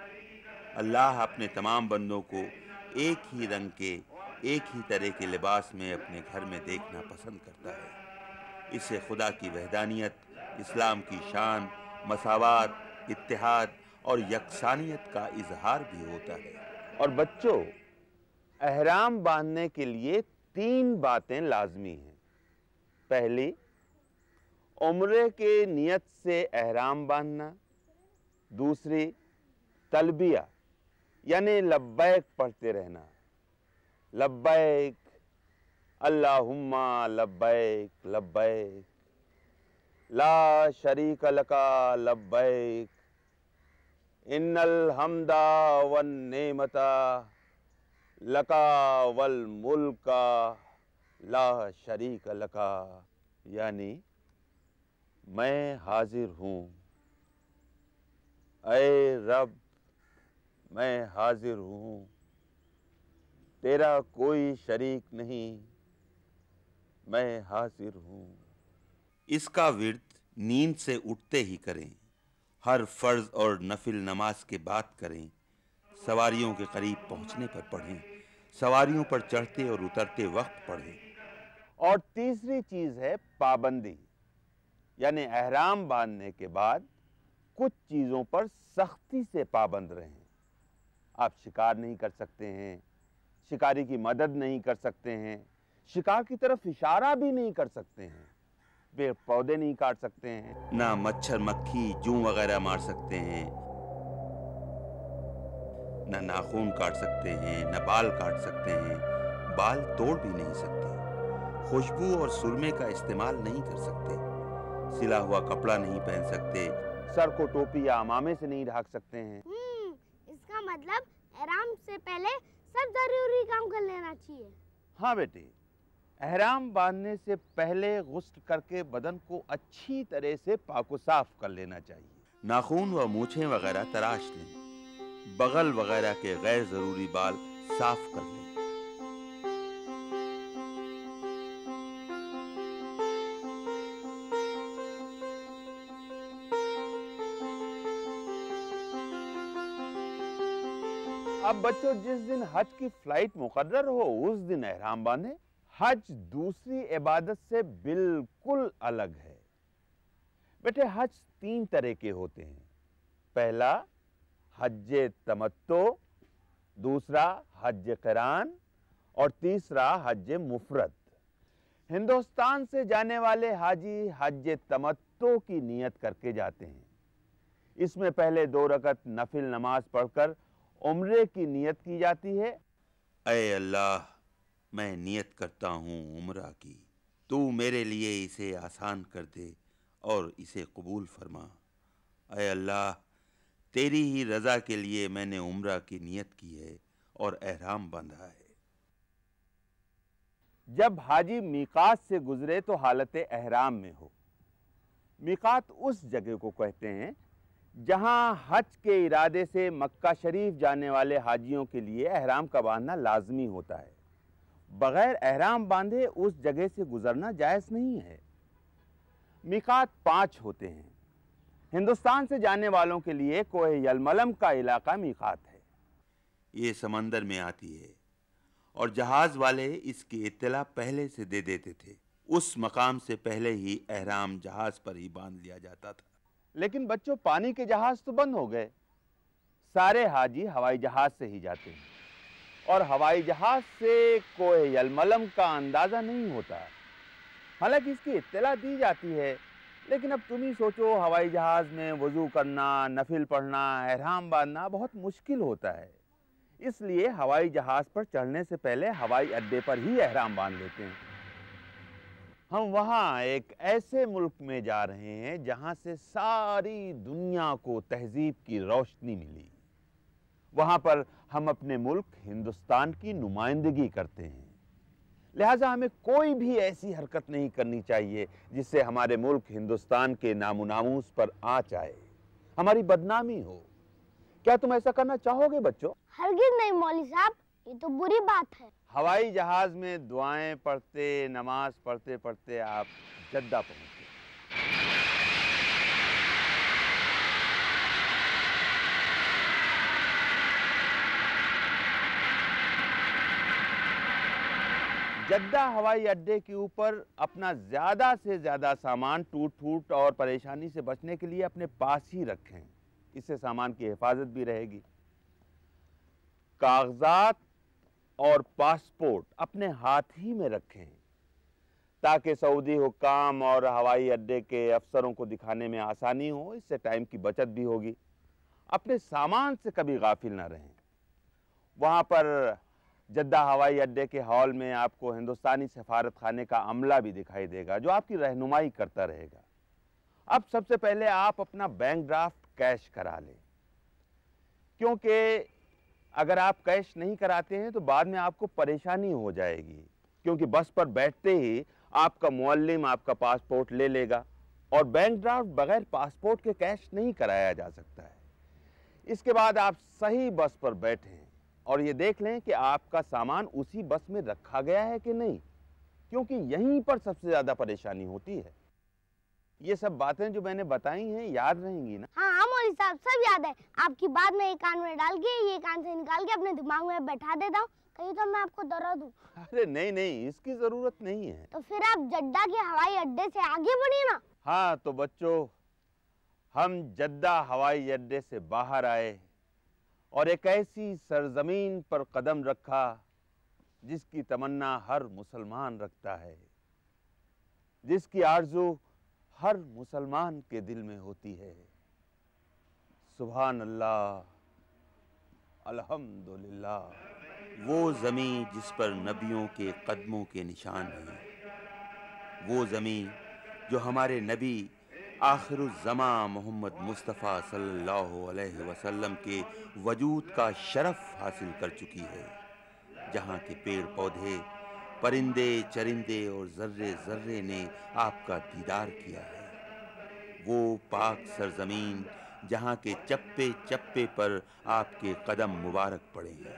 अल्लाह अपने तमाम बंदों को एक ही रंग के, एक ही तरह के लिबास में अपने घर में देखना पसंद करता है। इसे खुदा की वहदानियत, इस्लाम की शान, मसावत इतिहाद और यकसानियत का इजहार भी होता है। और बच्चों, एहराम बांधने के लिए तीन बातें लाजमी हैं। पहली, उम्र के नियत से एहराम बांधना। दूसरी, तलबिया यानी लब्बैक पढ़ते रहना। लब्बैक, अल्लाहुम्मा लब्बैक लब्बैक। ला शरीक लका लब्बैक। इन्नल हमदा वन नेमता, लका वल मुल्का। ला शरीक लका, यानी मैं हाजिर हूँ। अय रब मैं हाजिर हूँ। तेरा कोई शरीक नहीं। मैं हाजिर हूँ। इसका विर्द नींद से उठते ही करें। हर फ़र्ज़ और नफिल नमाज़ के बाद करें। सवारियों के करीब पहुँचने पर पढ़ें। सवारियों पर चढ़ते और उतरते वक्त पढ़ें। और तीसरी चीज़ है पाबंदी। यानी अहराम बांधने के बाद कुछ चीज़ों पर सख्ती से पाबंद रहें। आप शिकार नहीं कर सकते हैं, शिकारी की मदद नहीं कर सकते हैं, शिकार की तरफ़ इशारा भी नहीं कर सकते हैं, पेड़ पौधे नहीं काट सकते हैं, ना मच्छर मक्खी, जू वगैरह मार सकते हैं, न नाखून काट सकते हैं, न बाल काट सकते हैं, बाल तोड़ भी नहीं सकते, खुशबू और सुरमे का इस्तेमाल नहीं कर सकते, सिला हुआ कपड़ा नहीं पहन सकते, सर को टोपी या अमामे से नहीं ढाक सकते हैं। मतलब एहराम से पहले सब ज़रूरी काम कर लेना चाहिए। हाँ बेटी एहराम बांधने से पहले गुस्ल करके बदन को अच्छी तरह से पाको साफ़ कर लेना चाहिए। नाखून व मूछे वगैरह तराश लें। बगल वगैरह के गैर ज़रूरी बाल साफ़ कर लें। अब बच्चों, जिस दिन हज की फ़्लाइट मुकर्रर हो, उस दिन एहराम बांधे। हज दूसरी इबादत से बिल्कुल अलग है। बेटे, हज तीन तरह के होते हैं। पहला हज तमत्तो, दूसरा हज करान और तीसरा हज मुफरत। हिंदुस्तान से जाने वाले हाजी हज तमत्तो की नियत करके जाते हैं। इसमें पहले दो रकत नफिल नमाज़ पढ़कर उम्रे की नियत की जाती है। अय अल्लाह मैं नियत करता हूँ उम्रा की। तू मेरे लिए इसे आसान कर दे और इसे कबूल फरमा। अय अल्लाह तेरी ही रजा के लिए मैंने उम्रा की नियत की है और एहराम बांधा है। जब हाजी मीकात से गुजरे तो हालत एहराम में हो। मीकात उस जगह को कहते हैं जहाँ हज के इरादे से मक्का शरीफ जाने वाले हाजियों के लिए एहराम का बांधना लाजमी होता है। बगैर एहराम बांधे उस जगह से गुजरना जायज़ नहीं है। मिकात पाँच होते हैं। हिंदुस्तान से जाने वालों के लिए कोह यलमलम का इलाका मिकात है। ये समंदर में आती है और जहाज़ वाले इसकी इतला पहले से दे देते थे। उस मकाम से पहले ही एहराम जहाज़ पर ही बाँध लिया जाता था। लेकिन बच्चों, पानी के जहाज़ तो बंद हो गए। सारे हाजी हवाई जहाज़ से ही जाते हैं। और हवाई जहाज़ से कोई यलमलम का अंदाज़ा नहीं होता। हालाँकि इसकी इत्तला दी जाती है, लेकिन अब तुम ही सोचो, हवाई जहाज़ में वज़ू करना, नफिल पढ़ना, एहराम बांधना बहुत मुश्किल होता है। इसलिए हवाई जहाज़ पर चढ़ने से पहले हवाई अड्डे पर ही एहराम बाँध लेते हैं। हम वहाँ एक ऐसे मुल्क में जा रहे हैं जहाँ से सारी दुनिया को तहजीब की रोशनी मिली। वहाँ पर हम अपने मुल्क हिंदुस्तान की नुमाइंदगी करते हैं। लिहाजा हमें कोई भी ऐसी हरकत नहीं करनी चाहिए जिससे हमारे मुल्क हिंदुस्तान के नामो नामूस पर आँच आए हमारी बदनामी हो। क्या तुम ऐसा करना चाहोगे बच्चों? हरगिज नहीं मौली साहब। ये तो बुरी बात है। हवाई जहाज़ में दुआएँ पढ़ते, नमाज़ पढ़ते पढ़ते आप जद्दा पहुँचे। जद्दा हवाई अड्डे के ऊपर अपना ज़्यादा से ज़्यादा सामान टूट फूट और परेशानी से बचने के लिए अपने पास ही रखें। इससे सामान की हिफाजत भी रहेगी। कागजात और पासपोर्ट अपने हाथ ही में रखें, ताकि सऊदी हुकाम और हवाई अड्डे के अफसरों को दिखाने में आसानी हो। इससे टाइम की बचत भी होगी। अपने सामान से कभी गाफिल ना रहें। वहाँ पर जद्दा हवाई अड्डे के हॉल में आपको हिंदुस्तानी सफारत खाने का अमला भी दिखाई देगा, जो आपकी रहनुमाई करता रहेगा। अब सबसे पहले आप अपना बैंक ड्राफ्ट कैश करा लें, क्योंकि अगर आप कैश नहीं कराते हैं तो बाद में आपको परेशानी हो जाएगी। क्योंकि बस पर बैठते ही आपका मुअल्लिम आपका पासपोर्ट ले लेगा और बैंक ड्राफ्ट बगैर पासपोर्ट के कैश नहीं कराया जा सकता है। इसके बाद आप सही बस पर बैठें और ये देख लें कि आपका सामान उसी बस में रखा गया है कि नहीं, क्योंकि यहीं पर सबसे ज़्यादा परेशानी होती है। ये सब बातें जो मैंने बताई हैं याद रहेंगी ना? हाँ हाँ मौली साहब सब याद है। आपकी बात मैं एक कान में डाल के ये कान से निकाल के अपने दिमाग में बैठा देता हूँ। कहीं तो मैं आपको दौरा दूँ। अरे नहीं नहीं इसकी ज़रूरत नहीं है। तो फिर आप जड्डा के हवाई अड्डे से आगे बढ़िए ना। हाँ तो बच्चों हम जद्दा हवाई अड्डे से बाहर आए और एक ऐसी सरजमीन पर कदम रखा जिसकी तमन्ना हर मुसलमान रखता है। जिसकी आरज़ू हर मुसलमान के दिल में होती है। सुबहान अल्लाह अल्हम्दुलिल्लाह। वो ज़मी जिस पर नबियों के कदमों के निशान हैं। वो ज़मी जो हमारे नबी आखिरुज़्ज़मा मोहम्मद मुस्तफ़ा सल्लल्लाहु अलैहि वसल्लम के वजूद का शरफ हासिल कर चुकी है, जहाँ के पेड़ पौधे परिंदे चरिंदे और जर्रे जर्रे ने आपका दीदार किया है। वो पाक सरजमीन, जहाँ के चप्पे चप्पे पर आपके कदम मुबारक पड़े हैं।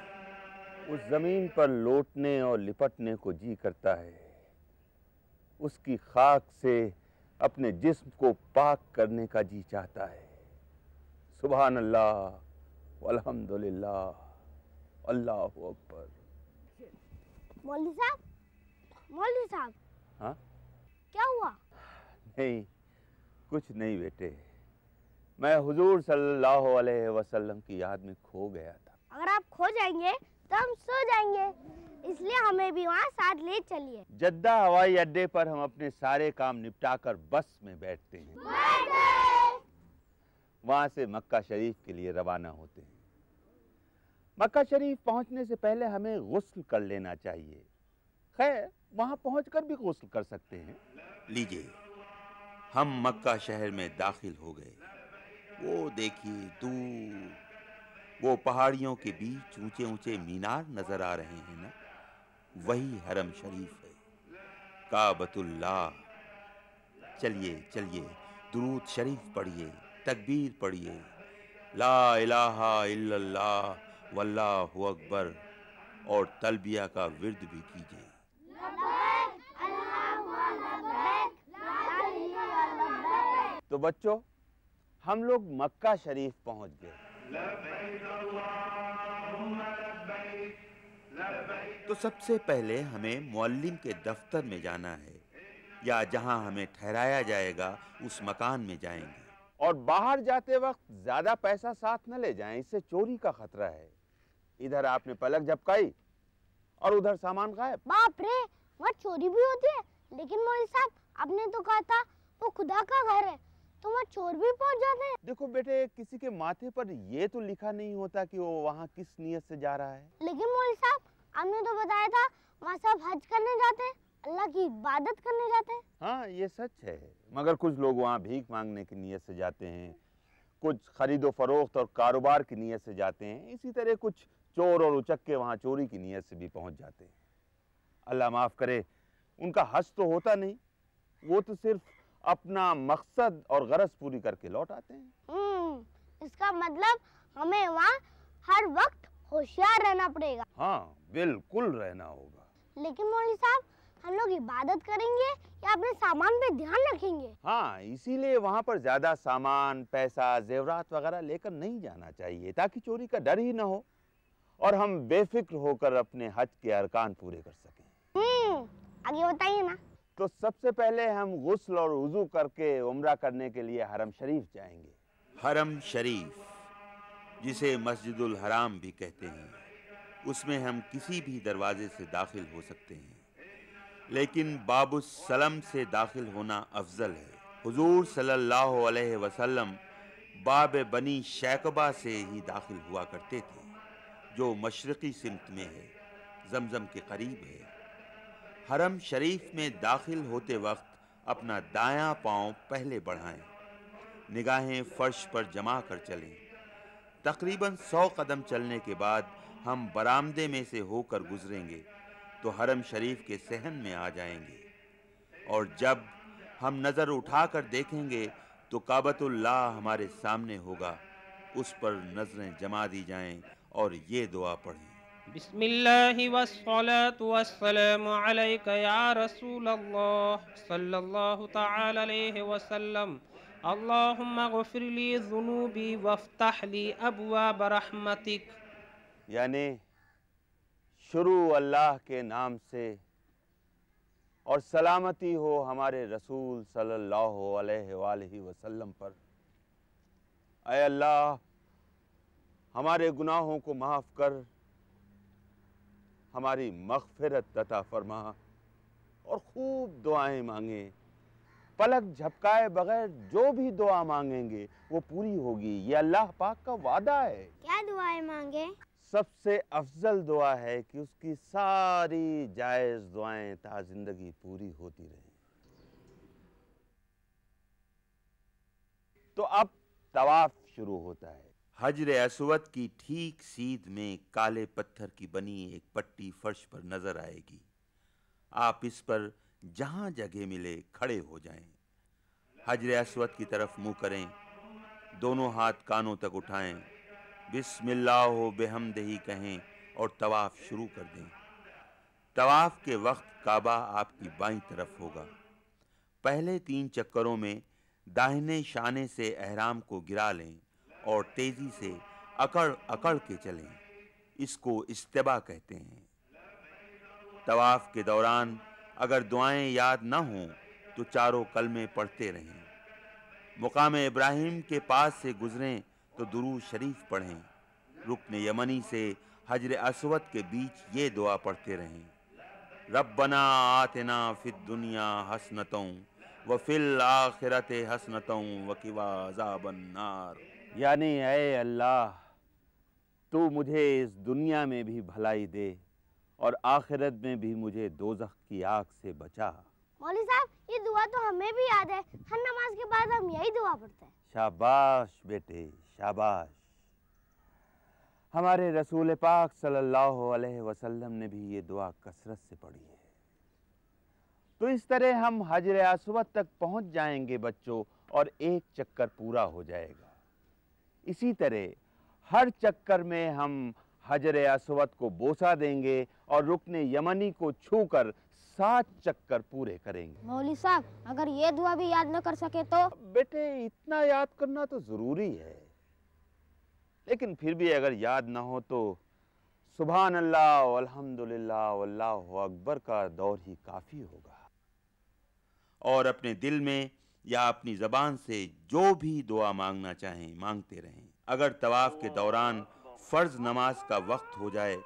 उस ज़मीन पर लौटने और लिपटने को जी करता है। उसकी खाक से अपने जिस्म को पाक करने का जी चाहता है। सुबहान अल्लाह अल्हम्दुलिल्लाह अल्लाह अकबर। मौलवी साहब मौलवी साहब। हाँ? क्या हुआ? नहीं कुछ नहीं बेटे। मैं हुजूर सल्लल्लाहु अलैहि वसल्लम की याद में खो गया था। अगर आप खो जाएँगे तो हम सो जाएँगे। इसलिए हमें भी वहाँ साथ ले चलिए। जद्दा हवाई अड्डे पर हम अपने सारे काम निपटाकर बस में बैठते हैं। वहाँ से मक्का शरीफ के लिए रवाना होते हैं। मक्का शरीफ पहुँचने से पहले हमें गुस्ल कर लेना चाहिए। खैर वहाँ पहुंचकर भी गुस्ल कर सकते हैं। लीजिए, हम मक्का शहर में दाखिल हो गए। वो देखिए दूर, वो पहाड़ियों के बीच ऊँचे ऊँचे मीनार नज़र आ रहे हैं ना? वही हरम शरीफ है। काबतुल्लाह। चलिए चलिए, दुरूद शरीफ पढ़िए, तकबीर पढ़िए। ला इलाहा इल्लल्लाह, वल्लाहु अकबर, और तलबिया का विर्द भी कीजिए। तो बच्चों हम लोग मक्का शरीफ पहुँच गए। तो सबसे पहले हमें मुअल्लिम के दफ्तर में जाना है या जहाँ हमें ठहराया जाएगा उस मकान में जाएँगे। और बाहर जाते वक्त ज़्यादा पैसा साथ न ले जाएँ इससे चोरी का खतरा है। इधर आपने पलक झपकाई और उधर सामान गायब। बाप रे वहाँ चोरी भी होती है लेकिन मौलवी साहब आपने तो कहा था वो खुदा का घर है। तो वहाँ चोर भी पहुँच जाते हैं। देखो बेटे किसी के माथे पर ये तो लिखा नहीं होता कि वो वहाँ किस नियत से जा रहा है। लेकिन मौलवी साहब आपने तो बताया था वहाँ सब हज करने जाते हैं अल्लाह की इबादत करने जाते हैं। हाँ ये सच है। मगर कुछ लोग वहाँ भीख मांगने की नीयत से जाते हैं कुछ खरीदो फरोख्त और कारोबार की नीयत से जाते हैं इसी तरह कुछ चोर और उचक्के वहाँ चोरी की नीयत से भी पहुँच जाते हैं। अल्लाह माफ़ करे उनका हज तो होता नहीं वो तो सिर्फ़ अपना मकसद और गरज पूरी करके लौट आते हैं। हम्म इसका मतलब हमें वहाँ हर वक्त होशियार रहना पड़ेगा। हाँ बिल्कुल रहना होगा। लेकिन मौलवी साहब हम लोग इबादत करेंगे या अपने सामान पे ध्यान रखेंगे? हाँ इसीलिए वहाँ पर ज़्यादा सामान पैसा जेवरात वगैरह लेकर नहीं जाना चाहिए ताकि चोरी का डर ही ना हो और हम बेफिक्र होकर अपने हज के अरकान पूरे कर सकें। हम्म आगे बताइए ना। तो सबसे पहले हम गुस्ल और वज़ू करके उम्रा करने के लिए हरम शरीफ जाएँगे। हरम शरीफ, जिसे मस्जिदुल हराम भी कहते हैं, उसमें हम किसी भी दरवाजे से दाखिल हो सकते हैं। लेकिन बाबुस सलम से दाखिल होना अफजल है। हुजूर सल्लल्लाहु अलैहि वसल्लम बाब बनी शैकबा से ही दाखिल हुआ करते थे, जो मशरक़ी सिमत में है, जमजम के करीब है। हरम शरीफ में दाखिल होते वक्त अपना दायां पाँव पहले बढ़ाएँ। निगाहें फर्श पर जमा कर चलें। तकरीबन सौ कदम चलने के बाद हम बरामदे में से होकर गुजरेंगे तो हरम शरीफ के सहन में आ जाएँगे। और जब हम नज़र उठाकर देखेंगे तो काबतुल्लाह हमारे सामने होगा। उस पर नज़रें जमा दी जाएँ और ये दुआ पढ़ें। बिस्मिल्लाहि वस्सलातु वस्सलामु अलैका या रसूल अल्लाह सल्लल्लाहु तआला अलैहि वसल्लम। अल्लाहुम्मा गफिर ली ज़ुनूबी वफ्तह ली अबवाब रहमतिक। यानी शुरू अल्लाह के नाम से और सलामती हो हमारे रसूल सल्लल्लाहु अलैहि वसल्लम पर। अय अल्लाह, हमारे गुनाहों को माफ़ कर हमारी मगफिरत अता फरमा और खूब दुआएँ मांगे। पलक झपकाए बगैर जो भी दुआ मांगेंगे वो पूरी होगी। ये अल्लाह पाक का वादा है। क्या दुआएँ मांगे? सबसे अफजल दुआ है कि उसकी सारी जायज़ दुआएँ ता ज़िंदगी पूरी होती रहे। तो अब तवाफ शुरू होता है। हजर असवद की ठीक सीध में काले पत्थर की बनी एक पट्टी फर्श पर नज़र आएगी। आप इस पर जहाँ जगह मिले खड़े हो जाएँ। हजर असवद की तरफ़ मुँह करें, दोनों हाथ कानों तक उठाएँ, बिस्मिल्लाह बेहमदही कहें और तवाफ शुरू कर दें। तवाफ के वक्त काबा आपकी बाईं तरफ़ होगा। पहले तीन चक्करों में दाहिने शाने से एहराम को गिरा लें। और तेज़ी से अकड़ अकड़ के चलें। इसको इस्तबा कहते हैं। तवाफ के दौरान अगर दुआएँ याद न हों तो चारों कलमे पढ़ते रहें। मुकाम इब्राहिम के पास से गुजरें तो दुरू शरीफ पढ़ें। रुकन यमनी से हजर असवद के बीच ये दुआ पढ़ते रहें। रब्बना आतना फिद दुनिया हसनतों व फिल आखिरत हसनतों व किवा नार। यानी अय अल्लाह तू मुझे इस दुनिया में भी भलाई दे और आखिरत में भी मुझे दोजख की आग से बचा। मौली साहब ये दुआ तो हमें भी याद है। हर नमाज़ के बाद हम यही दुआ पढ़ते हैं। शाबाश बेटे शाबाश। हमारे रसूल पाक सल्लल्लाहु अलैहि वसल्लम ने भी ये दुआ कसरत से पढ़ी है। तो इस तरह हम हजर असवद तक पहुँच जाएँगे बच्चों और एक चक्कर पूरा हो जाएगा। इसी तरह हर चक्कर में हम हजर असवद को बोसा देंगे और रुकन यमनी को छूकर सात चक्कर पूरे करेंगे। मौली साहब अगर ये दुआ भी याद न कर सके तो? बेटे इतना याद करना तो ज़रूरी है। लेकिन फिर भी अगर याद ना हो तो सुबहान अल्लाह अल्हम्दुलिल्लाह अल्लाह अकबर का दौर ही काफ़ी होगा। और अपने दिल में या अपनी जबान से जो भी दुआ मांगना चाहें, मांगते रहें। अगर तवाफ के दौरान फ़र्ज़ नमाज़ का वक्त हो जाए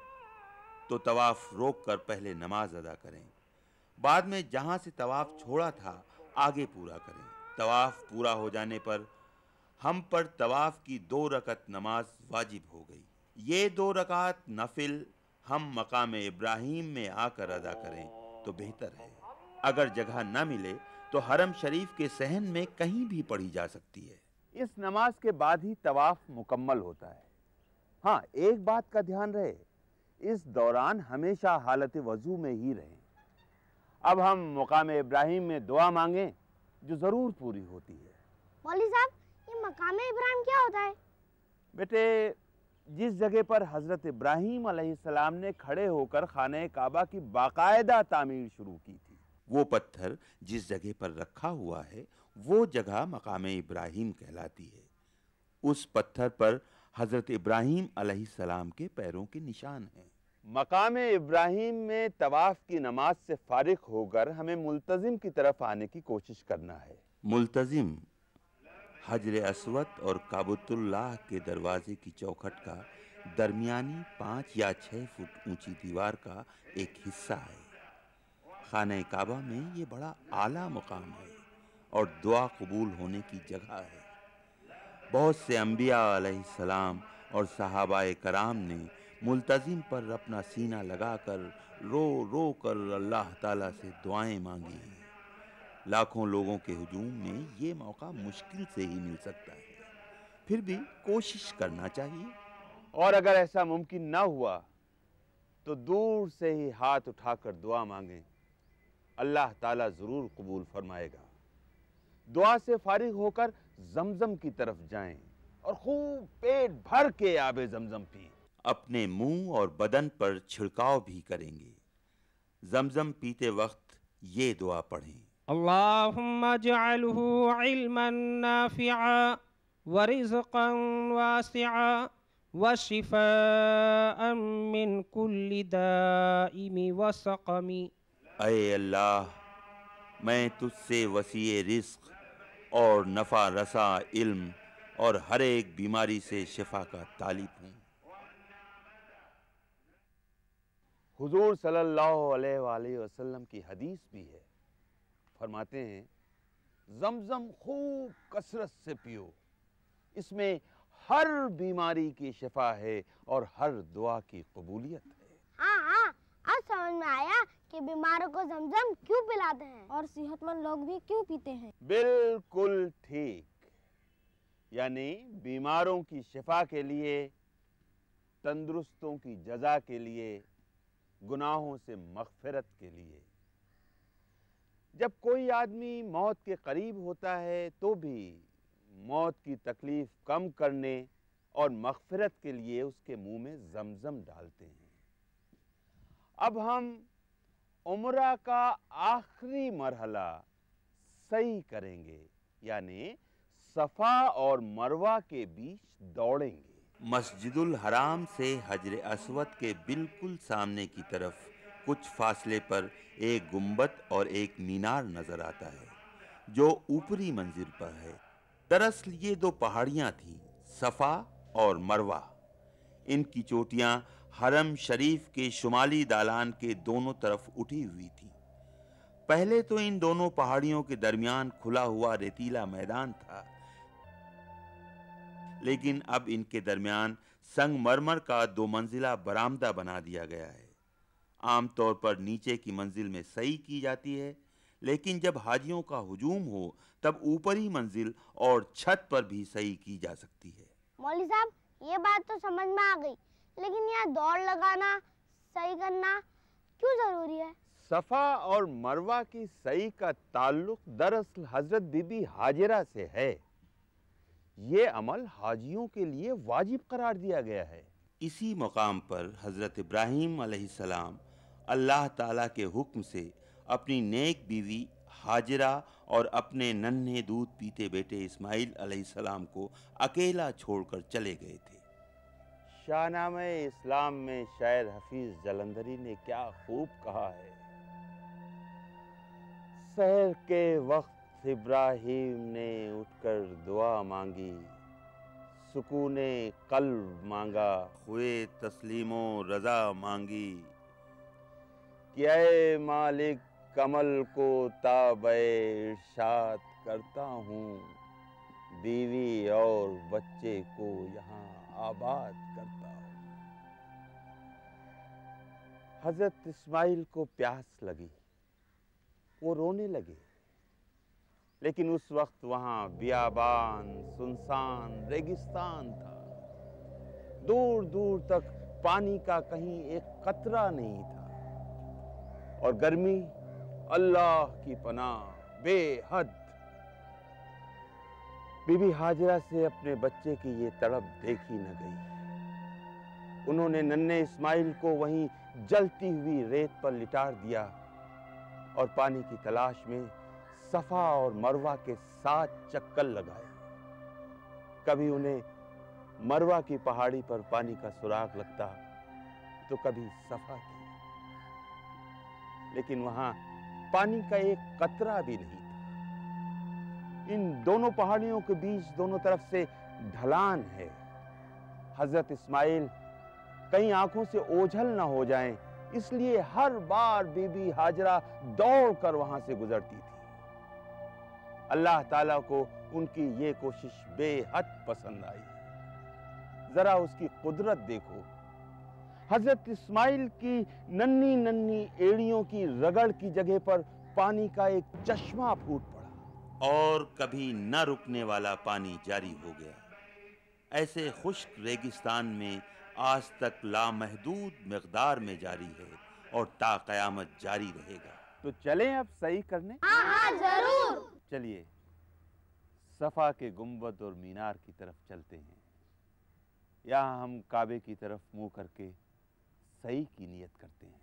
तो तवाफ रोक कर पहले नमाज़ अदा करें। बाद में जहाँ से तवाफ छोड़ा था, आगे पूरा करें। तवाफ पूरा हो जाने पर हम पर तवाफ की दो रकत नमाज़ वाजिब हो गई। ये दो रकात नफिल हम मकाम इब्राहिम में आकर अदा करें तो बेहतर है। अगर जगह न मिले तो हरम शरीफ के सहन में कहीं भी पढ़ी जा सकती है। इस नमाज़ के बाद ही तवाफ मुकम्मल होता है। हाँ एक बात का ध्यान रहे इस दौरान हमेशा हालत वज़ू में ही रहें। अब हम मुकाम इब्राहिम में दुआ मांगें जो ज़रूर पूरी होती है। मौली साहब ये मकाम इब्राहिम क्या होता है? बेटे जिस जगह पर हज़रत इब्राहिम अलैहिस्सलाम ने खड़े होकर खाने काबा की बाकायदा तामीर शुरू की थी वो पत्थर जिस जगह पर रखा हुआ है वो जगह मकाम इब्राहिम कहलाती है। उस पत्थर पर हज़रत इब्राहिम अलैहिस्सलाम के पैरों के निशान हैं। मकाम इब्राहिम में तवाफ की नमाज़ से फारिग होकर हमें मुल्तजिम की तरफ़ आने की कोशिश करना है। मुल्तजिम हजर असवद और काबतुल्लाह के दरवाजे की चौखट का दरमियानी पाँच या छः फुट ऊँची दीवार का एक हिस्सा है। खान काबा में ये बड़ा आला मुकाम है और दुआ कबूल होने की जगह है। बहुत से अम्बिया अलैहिस्सलाम और सहाबा कराम ने मुल्तजिम पर अपना सीना लगाकर रो रो कर अल्लाह ताला से दुआएँ मांगी हैं। लाखों लोगों के हुजूम में ये मौका मुश्किल से ही मिल सकता है। फिर भी कोशिश करना चाहिए। और अगर ऐसा मुमकिन ना हुआ तो दूर से ही हाथ उठाकर दुआ मांगें। अल्लाह ताला ज़रूर कबूल फरमाएगा। दुआ से फारिग होकर जमजम की तरफ़ जाएँ और खूब पेट भर के आबे जमजम पिए। अपने मुँह और बदन पर छिड़काव भी करेंगे। जमजम पीते वक्त ये दुआ पढ़ें। अल्लाहुम्मा जअलहु इल्मन नाफिआ व रिज़क़न वासिआ व शिफाअन मिन कुल्लि दाइमि व सक़मी। अय अल्लाह, मैं तुझसे वसी रिस्क और नफ़ा रसा इल्म और हर एक बीमारी से शिफा का तालिब हूँ। हुजूर सल्लल्लाहु अलैहि वसल्लम की हदीस भी है। फरमाते हैं, जमजम खूब कसरत से पियो। इसमें हर बीमारी की शिफा है और हर दुआ की कबूलियत है। अब समझ में आया कि बीमारों को जमजम क्यों पिलाते हैं? और सेहतमंद लोग भी क्यों पीते हैं? बिल्कुल ठीक। यानी बीमारों की शिफा के लिए तंदुरुस्तों की जजा के लिए गुनाहों से मगफिरत के लिए। जब कोई आदमी मौत के करीब होता है तो भी मौत की तकलीफ़ कम करने और मगफिरत के लिए उसके मुँह में जमजम डालते हैं। अब हम उम्र का आखिरी मरहला सही करेंगे, यानी सफ़ा और मरवा के बीच दौड़ेंगे। मस्जिदुल हराम से हजर असवद के बिल्कुल सामने की तरफ़ कुछ फासले पर एक गुंबद और एक मीनार नज़र आता है, जो ऊपरी मंजिल पर है। दरअसल ये दो पहाड़ियाँ थीं, सफ़ा और मरवा। इनकी चोटियाँ हरम शरीफ के शुमाली दालान के दोनों तरफ़ उठी हुई थी। पहले तो इन दोनों पहाड़ियों के दरमियान खुला हुआ रेतीला मैदान था, लेकिन अब इनके दरमियान संगमरमर का दो मंजिला बरामदा बना दिया गया है। आमतौर पर नीचे की मंजिल में सही की जाती है, लेकिन जब हाजियों का हुजूम हो, तब ऊपरी मंजिल और छत पर भी सही की जा सकती है। मौली साहब, ये बात तो समझ में आ गई। लेकिन यहाँ दौड़ लगाना सही करना क्यों ज़रूरी है? सफ़ा और मरवा की सही का ताल्लुक दरअसल हज़रत बीबी हाजिरा से है। ये अमल हाजियों के लिए वाजिब करार दिया गया है। इसी मकाम पर हज़रत इब्राहिम अलैहिस्सलाम अल्लाह ताला के हुक्म से अपनी नेक बीवी हाजिरा और अपने नन्हे दूध पीते बेटे इस्माइल अलैहिस्सलाम को अकेला छोड़कर चले गए थे। शाहनाम इस्लाम में शायर हफीज जलंधरी ने क्या खूब कहा है। शहर के वक्त इब्राहिम ने उठकर दुआ मांगी, सुकून कल्ब मांगा, हुए तस्लीमो रजा मांगी। कि ऐ मालिक कमल को ताब इरशाद करता हूँ, बीवी और बच्चे को यहाँ आबाद करता हूँ। हज़रत इस्माइल को प्यास लगी। वो रोने लगे। लेकिन उस वक्त वहाँ बियाबान, सुनसान, रेगिस्तान था। दूर दूर तक पानी का कहीं एक कतरा नहीं था। और गर्मी अल्लाह की पनाह बेहद बीबी हाजरा से अपने बच्चे की ये तड़प देखी न गई। उन्होंने नन्हे इस्माइल को वहीं जलती हुई रेत पर लिटार दिया और पानी की तलाश में सफ़ा और मरवा के साथ चक्कर लगाए। कभी उन्हें मरवा की पहाड़ी पर पानी का सुराग लगता तो कभी सफ़ा की। लेकिन वहाँ पानी का एक कतरा भी नहीं। इन दोनों पहाड़ियों के बीच दोनों तरफ़ से ढलान है। हज़रत इस्माइल कहीं आँखों से ओझल ना हो जाएँ, इसलिए हर बार बीबी हाजरा दौड़कर वहाँ से गुजरती थी। अल्लाह ताला को उनकी ये कोशिश बेहद पसंद आई। जरा उसकी कुदरत देखो। हज़रत इस्माइल की नन्नी नन्नी एड़ियों की रगड़ की जगह पर पानी का एक चश्मा फूट और कभी न रुकने वाला पानी जारी हो गया। ऐसे खुश्क रेगिस्तान में आज तक लामहदूद मकदार में जारी है और ता कयामत जारी रहेगा। तो चलें अब सही करने? हाँ हाँ ज़रूर। चलिए सफ़ा के गुंबद और मीनार की तरफ़ चलते हैं। यहाँ हम काबे की तरफ़ मुँह करके सही की नियत करते हैं।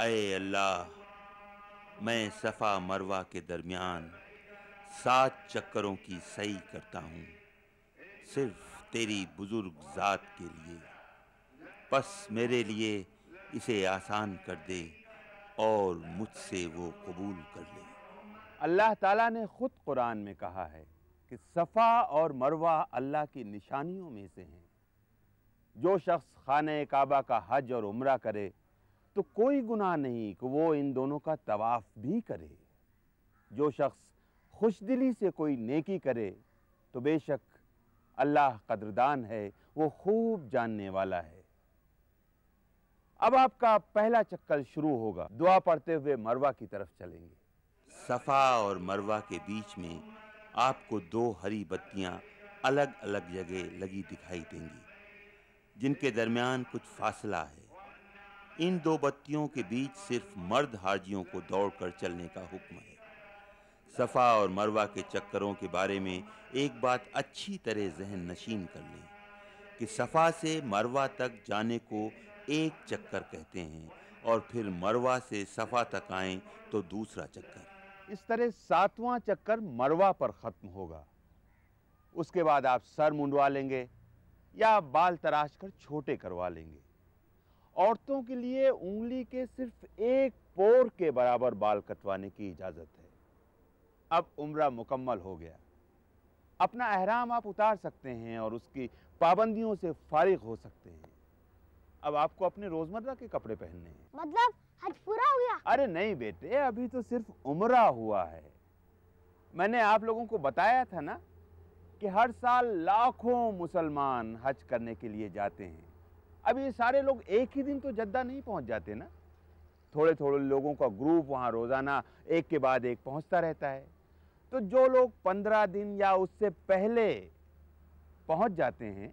अय अल्लाह, मैं सफ़ा मरवा के दरमियान सात चक्करों की सही करता हूँ, सिर्फ़ तेरी बुज़ुर्ग ज़ात के लिए। बस मेरे लिए इसे आसान कर दे और मुझसे वो कबूल कर ले। अल्लाह ताला ने खुद कुरान में कहा है कि सफ़ा और मरवा अल्लाह की निशानियों में से हैं। जो शख्स खाने काबा का हज और उम्रा करे तो कोई गुनाह नहीं कि वो इन दोनों का तवाफ भी करे। जो शख्स खुश दिली से कोई नेकी करे तो बेशक अल्लाह कदरदान है, वो खूब जानने वाला है। अब आपका पहला चक्कर शुरू होगा। दुआ पढ़ते हुए मरवा की तरफ़ चलेंगे। सफ़ा और मरवा के बीच में आपको दो हरी बत्तियाँ अलग अलग जगह लगी दिखाई देंगी, जिनके दरमियान कुछ फासला है। इन दो बत्तियों के बीच सिर्फ़ मर्द हाजियों को दौड़कर चलने का हुक्म है। सफ़ा और मरवा के चक्करों के बारे में एक बात अच्छी तरह जहन नशीन कर लें कि सफ़ा से मरवा तक जाने को एक चक्कर कहते हैं और फिर मरवा से सफ़ा तक आए तो दूसरा चक्कर। इस तरह सातवां चक्कर मरवा पर खत्म होगा। उसके बाद आप सर मुंडवा लेंगे या बाल तराश कर छोटे करवा लेंगे। औरतों के लिए उंगली के सिर्फ़ एक पोर के बराबर बाल कटवाने की इजाज़त है। अब उम्र मुकम्मल हो गया। अपना अहराम आप उतार सकते हैं और उसकी पाबंदियों से फारिग हो सकते हैं। अब आपको अपने रोज़मर्रा के कपड़े पहनने हैं। मतलब हज पूरा हो गया? अरे नहीं बेटे अभी तो सिर्फ़ उम्रा हुआ है। मैंने आप लोगों को बताया था ना कि हर साल लाखों मुसलमान हज करने के लिए जाते हैं। अब ये सारे लोग एक ही दिन तो जद्दा नहीं पहुँच जाते ना। थोड़े थोड़े लोगों का ग्रुप वहाँ रोज़ाना एक के बाद एक पहुँचता रहता है। तो जो लोग पंद्रह दिन या उससे पहले पहुँच जाते हैं,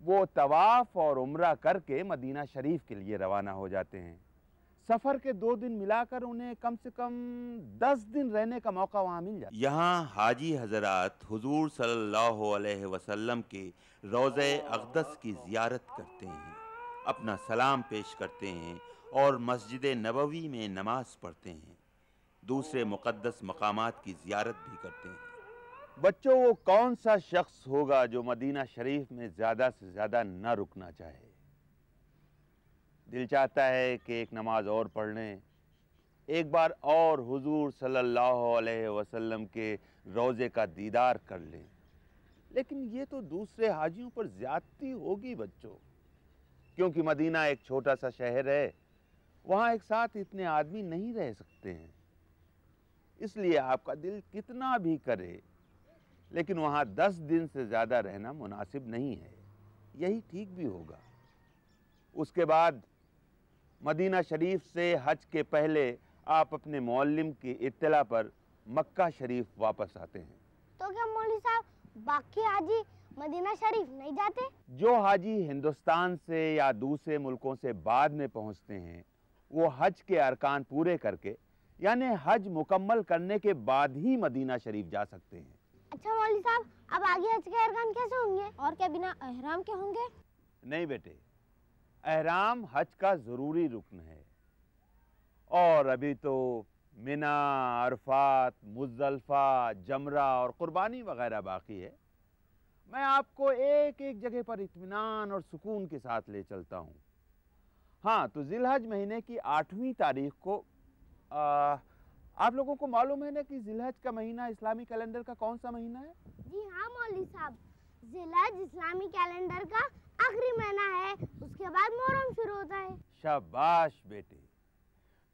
वो तवाफ और उम्र करके मदीना शरीफ के लिए रवाना हो जाते हैं। सफ़र के दो दिन मिलाकर उन्हें कम से कम दस दिन रहने का मौका वहाँ मिल जाता। यहाँ हाजी हजरात हुजूर सल्लल्लाहु अलैहि वसल्लम के रोज़ अक़दस की ज़ियारत करते हैं, अपना सलाम पेश करते हैं और मस्जिद नबवी में नमाज़ पढ़ते हैं, दूसरे मुक़द्दस मकामात की ज़ियारत भी करते हैं। बच्चों, वो कौन सा शख्स होगा जो मदीना शरीफ में ज़्यादा से ज़्यादा न रुकना चाहे? दिल चाहता है कि एक नमाज़ और पढ़ लें। एक बार और हुजूर सल्लल्लाहु अलैहि वसल्लम के रोज़े का दीदार कर लें। लेकिन ये तो दूसरे हाजियों पर ज़्यादती होगी बच्चों, क्योंकि मदीना एक छोटा सा शहर है, वहाँ एक साथ इतने आदमी नहीं रह सकते हैं। इसलिए आपका दिल कितना भी करे, लेकिन वहाँ दस दिन से ज़्यादा रहना मुनासिब नहीं है। यही ठीक भी होगा। उसके बाद मदीना शरीफ से हज के पहले आप अपने मौलम की इत्तला पर मक्का शरीफ वापस आते हैं। तो क्या मौलवी साहब बाकी हाजी मदीना शरीफ नहीं जाते? जो हाजी हिंदुस्तान से या दूसरे मुल्कों से बाद में पहुँचते हैं वो हज के अरकान पूरे करके यानी हज मुकम्मल करने के बाद ही मदीना शरीफ जा सकते हैं। अच्छा मौलवी साहब अब आगे हज के अरकान कैसे होंगे? और क्या बिना अहराम के होंगे? नहीं बेटे एहराम हज का ज़रूरी रुकन है। और अभी तो मिना अरफात मुजल्फा जमरा और कुर्बानी वगैरह बाकी है। मैं आपको एक एक जगह पर इतमान और सुकून के साथ ले चलता हूँ। हाँ तो जिलहज महीने की आठवीं तारीख को आ, आप लोगों को मालूम है ना कि जिलहज का महीना इस्लामी कैलेंडर का कौन सा महीना है? जी हाँ मौलवी साहब। जिलहज इस्लामी कैलेंडर का आखिरी महीना है उसके बाद मुहर्रम शुरू होता है। शाबाश बेटे।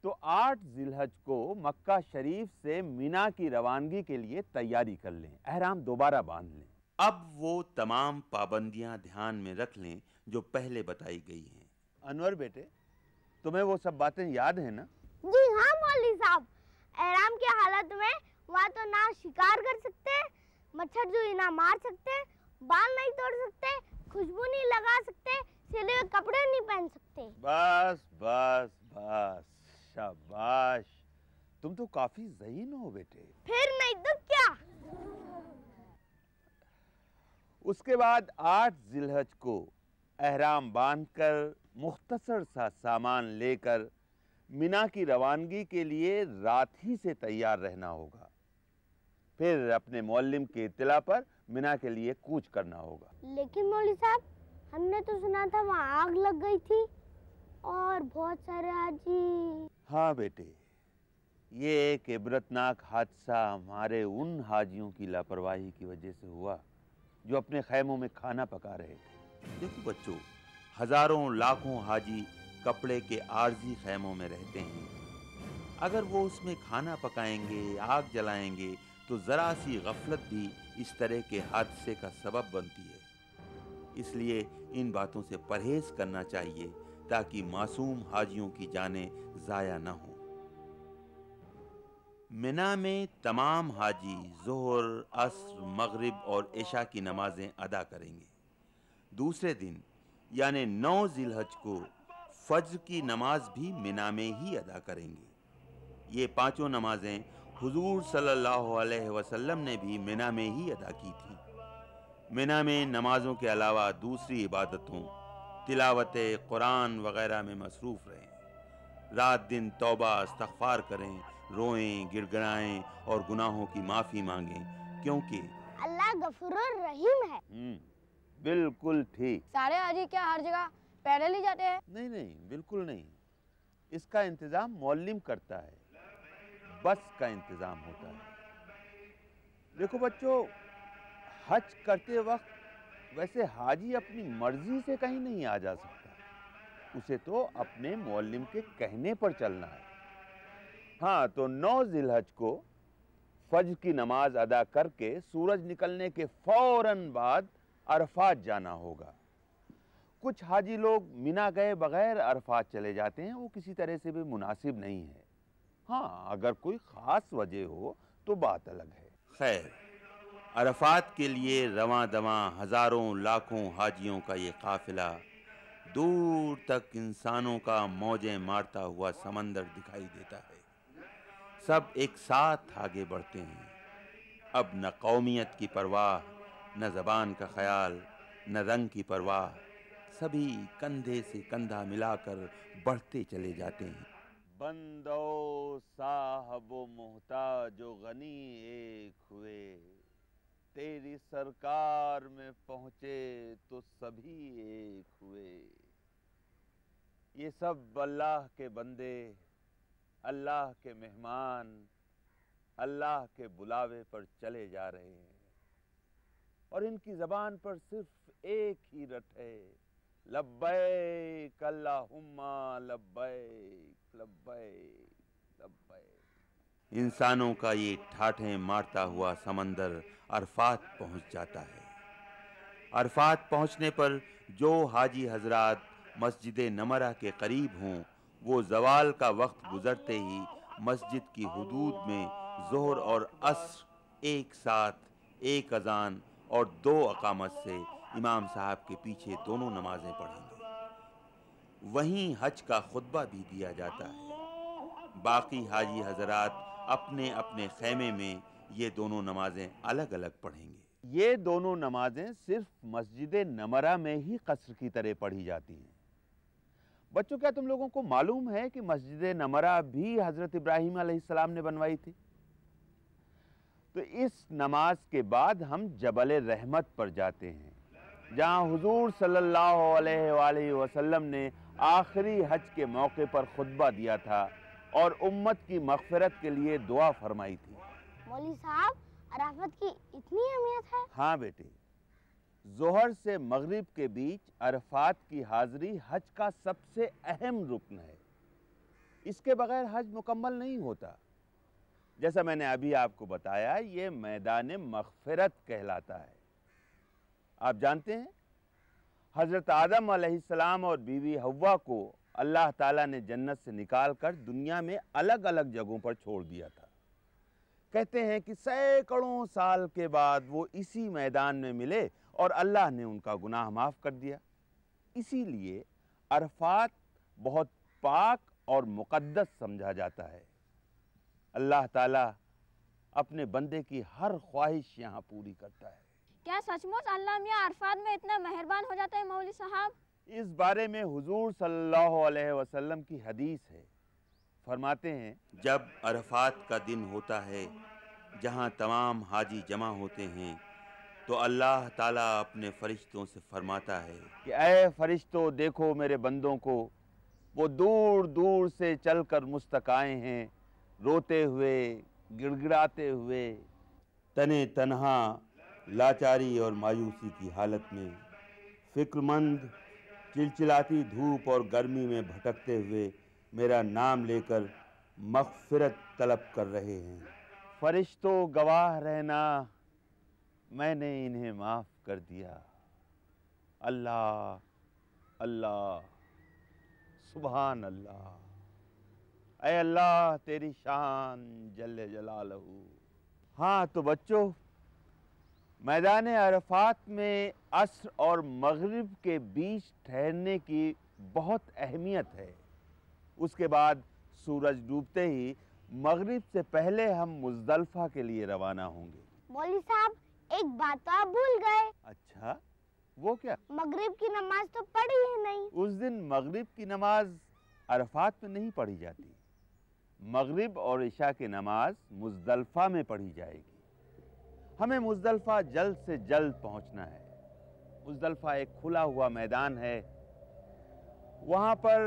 तो आठ जिलहज को मक्का शरीफ से मीना की रवानगी के लिए तैयारी कर लें अहराम दोबारा बाँध लें। अब वो तमाम पाबंदियाँ ध्यान में रख लें जो पहले बताई गई हैं। अनवर बेटे तुम्हें वो सब बातें याद है ना? जी हाँ मौलवी साहब। एहराम की हालत में वहाँ तो ना शिकार कर सकते मच्छर जो ना मार सकते बाल नहीं तोड़ सकते खुशबू नहीं लगा सकते सिले हुए कपड़े नहीं पहन सकते। बस बस बस शाबाश। तुम तो काफ़ी जहीन हो बेटे। फिर नहीं तो क्या? उसके बाद आठ जिलहज को अहराम बांधकर मुख्तसर सा सामान लेकर मिना की रवानगी के लिए रात ही से तैयार रहना होगा। फिर अपने मौलम की इतला पर मिना के लिए कूच करना होगा। लेकिन मौली साहब हमने तो सुना था वहाँ आग लग गई थी और बहुत सारे हाजी हाँ बेटे ये एक इबरतनाक हादसा हमारे उन हाजियों की लापरवाही की वजह से हुआ जो अपने खैमों में खाना पका रहे थे। देखो बच्चों हज़ारों लाखों हाजी कपड़े के आर्जी खैमों में रहते हैं। अगर वो उसमें खाना पकाएँगे आग जलाएँगे तो ज़रा सी गफलत भी इस तरह के हादसे का सबब बनती है। इसलिए इन बातों से परहेज करना चाहिए ताकि मासूम हाजियों की जानें ज़ाया न हो। मिना में तमाम हाजी जोहर, असर, मगरिब और इशा की नमाजें अदा करेंगे। दूसरे दिन, यानि नौ जिलहज को फज्र की नमाज़ भी मिना में ही अदा करेंगे। ये पाँचों नमाजें हुजूर सल्लल्लाहु अलैहि वसल्लम ने भी मिना में ही अदा की थी। मिना में नमाजों के अलावा दूसरी इबादतों तिलावत कुरान वगैरह में मसरूफ़ रहें। रात दिन तौबा इस्तगफार करें रोएँ गिड़गड़ाएँ और गुनाहों की माफ़ी मांगें क्योंकि अल्लाह गफूर रहीम है। हम्म, बिल्कुल ठीक। सारे हाजी क्या हर जगह पैदल ही जाते हैं? नहीं नहीं बिल्कुल नहीं। इसका इंतज़ाम मौलिम करता है। बस का इंतज़ाम होता है। देखो बच्चों, हज करते वक्त वैसे हाजी अपनी मर्ज़ी से कहीं नहीं आ जा सकता। उसे तो अपने मौलिम के कहने पर चलना है। हाँ तो नौ जिलहज को फज की नमाज़ अदा करके सूरज निकलने के फ़ौरन बाद अरफात जाना होगा। कुछ हाजी लोग मिना गए बगैर अरफात चले जाते हैं, वो किसी तरह से भी मुनासिब नहीं है। हाँ अगर कोई ख़ास वजह हो तो बात अलग है। खैर, अरफात के लिए रवा दवा हज़ारों, लाखों हाजियों का ये काफिला दूर तक इंसानों का मौजें मारता हुआ समंदर दिखाई देता है। सब एक साथ आगे बढ़ते हैं। अब न कौमियत की परवाह, न जबान का ख्याल, न रंग की परवाह, सभी कंधे से कंधा मिलाकर बढ़ते चले जाते हैं। बंदो साहबो मोहताजो गनी एक हुए। तेरी सरकार में पहुँचे तो सभी एक हुए। ये सब अल्लाह के बंदे, अल्लाह के मेहमान, अल्लाह के बुलावे पर चले जा रहे हैं। और इनकी जबान पर सिर्फ़ एक ही रट है। लब्बैक अल्लाहुम्मा, लब्बैक। इंसानों का ये ठाठें मारता हुआ समंदर अरफात पहुँच जाता है। अरफात पहुँचने पर जो हाजी हजरात मस्जिद नमरा के करीब हों, वो जवाल का वक्त गुजरते ही मस्जिद की हदूद में जोहर और असर एक साथ, एक अजान और दो अकामत से इमाम साहब के पीछे दोनों नमाजें पढ़ेंगे। वहीं हज का खुतबा भी दिया जाता है। बाकी हाजी हजरात अपने अपने खेमे में ये दोनों नमाजें अलग अलग पढ़ेंगे। ये दोनों नमाजें सिर्फ़ मस्जिद नमरा में ही कसर की तरह पढ़ी जाती हैं। बच्चों, क्या तुम लोगों को मालूम है कि मस्जिद नमरा भी हज़रत इब्राहिम अलैहिस्सलाम ने बनवाई थी? तो इस नमाज़ के बाद हम जबल रहमत पर जाते हैं, जहाँ हुजूर सल्लल्लाहु अलैहि वसल्लम ने आखिरी हज के मौके पर खुतबा दिया था और उम्मत की मगफरत के लिए दुआ फरमाई थी। मौली साहब अराफत की इतनी अहमियत है? हाँ बेटे। जोहर से मगरिब के बीच अरफात की हाजिरी हज का सबसे अहम रुकन है। इसके बगैर हज मुकम्मल नहीं होता। जैसा मैंने अभी आपको बताया ये मैदान मगफरत कहलाता है। आप जानते हैं? हज़रत आदम अलैहिस्सलाम और बीवी हव्वा को अल्लाह ताला ने जन्नत से निकाल कर दुनिया में अलग अलग जगहों पर छोड़ दिया था। कहते हैं कि सैकड़ों साल के बाद वो इसी मैदान में मिले और अल्लाह ने उनका गुनाह माफ़ कर दिया। इसीलिए अरफात बहुत पाक और मुक़द्दस समझा जाता है। अल्लाह ताला अपने बंदे की हर ख्वाहिश यहाँ पूरी करता है। क्या सचमुच अल्लाह मियाँ अरफात में इतना मेहरबान हो जाता है मौली साहब? इस बारे में हुजूर सल्लल्लाहु अलैहि वसल्लम की हदीस है। फरमाते हैं जब अरफात का दिन होता है जहाँ तमाम हाजी जमा होते हैं तो अल्लाह ताला अपने फरिश्तों से फरमाता है कि ऐ फरिश्तों देखो मेरे बंदों को वो दूर दूर से चलकर मुस्तक आए हैं रोते हुए गिड़गिड़ाते हुए तने तनहा लाचारी और मायूसी की हालत में फिक्रमंद, चिलचिलाती धूप और गर्मी में भटकते हुए मेरा नाम लेकर मगफिरत तलब कर रहे हैं। फरिश्तों, गवाह रहना, मैंने इन्हें माफ़ कर दिया। अल्लाह अल्लाह सुबहान अल्लाह अल्लाह, तेरी शान जल जलालहू। हाँ तो बच्चों मैदान अरफात में असर और मगरिब के बीच ठहरने की बहुत अहमियत है। उसके बाद सूरज डूबते ही मगरिब से पहले हम मुजदलफा के लिए रवाना होंगे। मौलवी साहब एक बात तो आप भूल गए। अच्छा वो क्या? मगरिब की नमाज़ तो पढ़ी ही नहीं। उस दिन मगरिब की नमाज़ अरफात में नहीं पढ़ी जाती। मगरिब और ईशा की नमाज़ मुजदलफा में पढ़ी जाएगी। हमें मुजदलफा जल्द से जल्द पहुँचना है। मुजदलफा एक खुला हुआ मैदान है। वहाँ पर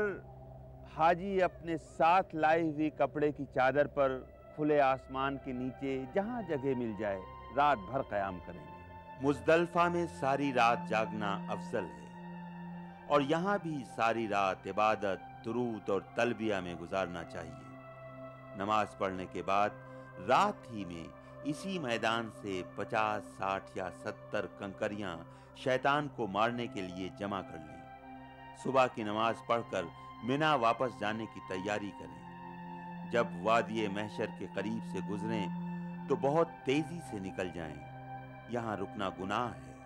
हाजी अपने साथ लाई हुई कपड़े की चादर पर खुले आसमान के नीचे जहाँ जगह मिल जाए, रात भर कयाम करेंगे। मुजदलफा में सारी रात जागना अफजल है और यहाँ भी सारी रात इबादत, दुरूद और तलबिया में गुजारना चाहिए। नमाज़ पढ़ने के बाद रात ही में इसी मैदान से 50, 60 या 70 कंकरियाँ शैतान को मारने के लिए जमा कर लें। सुबह की नमाज़ पढ़कर मिना वापस जाने की तैयारी करें। जब वादिय महशर के करीब से गुजरें तो बहुत तेज़ी से निकल जाएँ। यहाँ रुकना गुनाह है।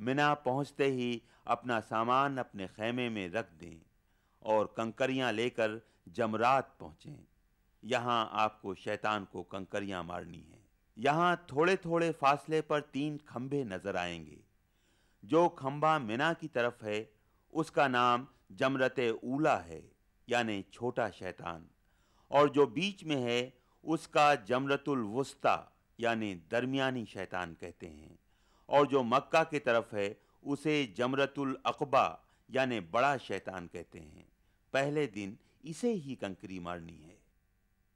मिना पहुँचते ही अपना सामान अपने खेमे में रख दें और कंकरियाँ लेकर जमरात पहुंचें। यहाँ आपको शैतान को कंकरियाँ मारनी है। यहाँ थोड़े थोड़े फासले पर तीन खंभे नज़र आएँगे। जो खंभा मिना की तरफ़ है, उसका नाम जमरत ऊला है, यानी छोटा शैतान। और जो बीच में है, उसका जमरतुल वस्ता, यानी दरमियानी शैतान कहते हैं। और जो मक्का की तरफ़ है, उसे जमरतुल अकबा, यानी बड़ा शैतान कहते हैं। पहले दिन इसे ही कंकरी मारनी है।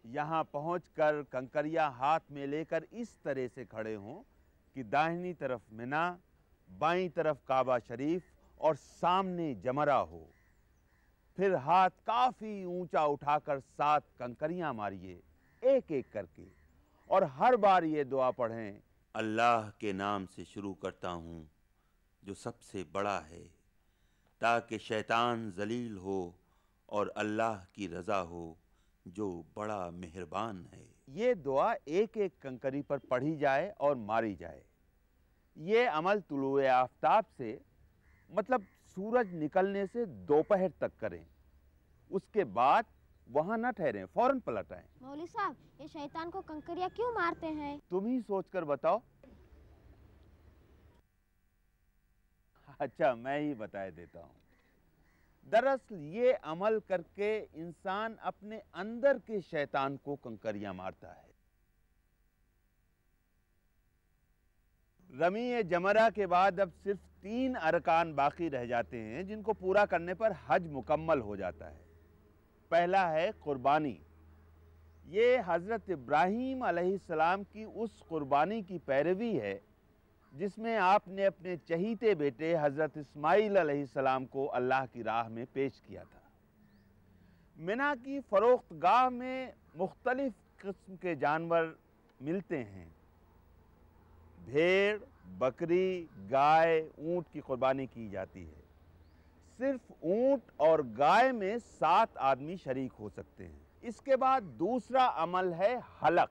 यहाँ पहुंचकर कंकरिया हाथ में लेकर इस तरह से खड़े हों कि दाहिनी तरफ़ मिना, बाईं तरफ़ काबा शरीफ और सामने जमरा हो। फिर हाथ काफ़ी ऊँचा उठाकर सात कंकरियाँ मारिए एक एक करके। और हर बार ये दुआ पढ़ें, अल्लाह के नाम से शुरू करता हूँ, जो सबसे बड़ा है, ताकि शैतान जलील हो और अल्लाह की रज़ा हो। जो बड़ा मेहरबान है। ये दुआ एक एक कंकरी पर पढ़ी जाए और मारी जाए। ये अमल तुलु आफ्ताब से मतलब सूरज निकलने से दोपहर तक करें। उसके बाद वहाँ न ठहरें फ़ौरन पलट आए। मौली साहब ये शैतान को कंकरिया क्यों मारते हैं? तुम ही सोच कर बताओ। अच्छा मैं ही बताए देता हूँ। दरअसल ये अमल करके इंसान अपने अंदर के शैतान को कंकरियाँ मारता है। रमी जमरा के बाद अब सिर्फ़ तीन अरकान बाकी रह जाते हैं, जिनको पूरा करने पर हज मुकम्मल हो जाता है। पहला है कुर्बानी। ये हज़रत इब्राहीम अलैहिस्सलाम की उस कुर्बानी की पैरवी है जिसमें आपने अपने चहीते बेटे हज़रत इस्माइल अलैहिस्सलाम को अल्लाह की राह में पेश किया था। मिना की फ़रोख्त गाह में मुख्तलिफ़ किस्म के जानवर मिलते हैं। भेड़, बकरी, गाय, ऊँट की कुर्बानी की जाती है। सिर्फ़ ऊँट और गाय में सात आदमी शरीक हो सकते हैं। इसके बाद दूसरा अमल है हलक,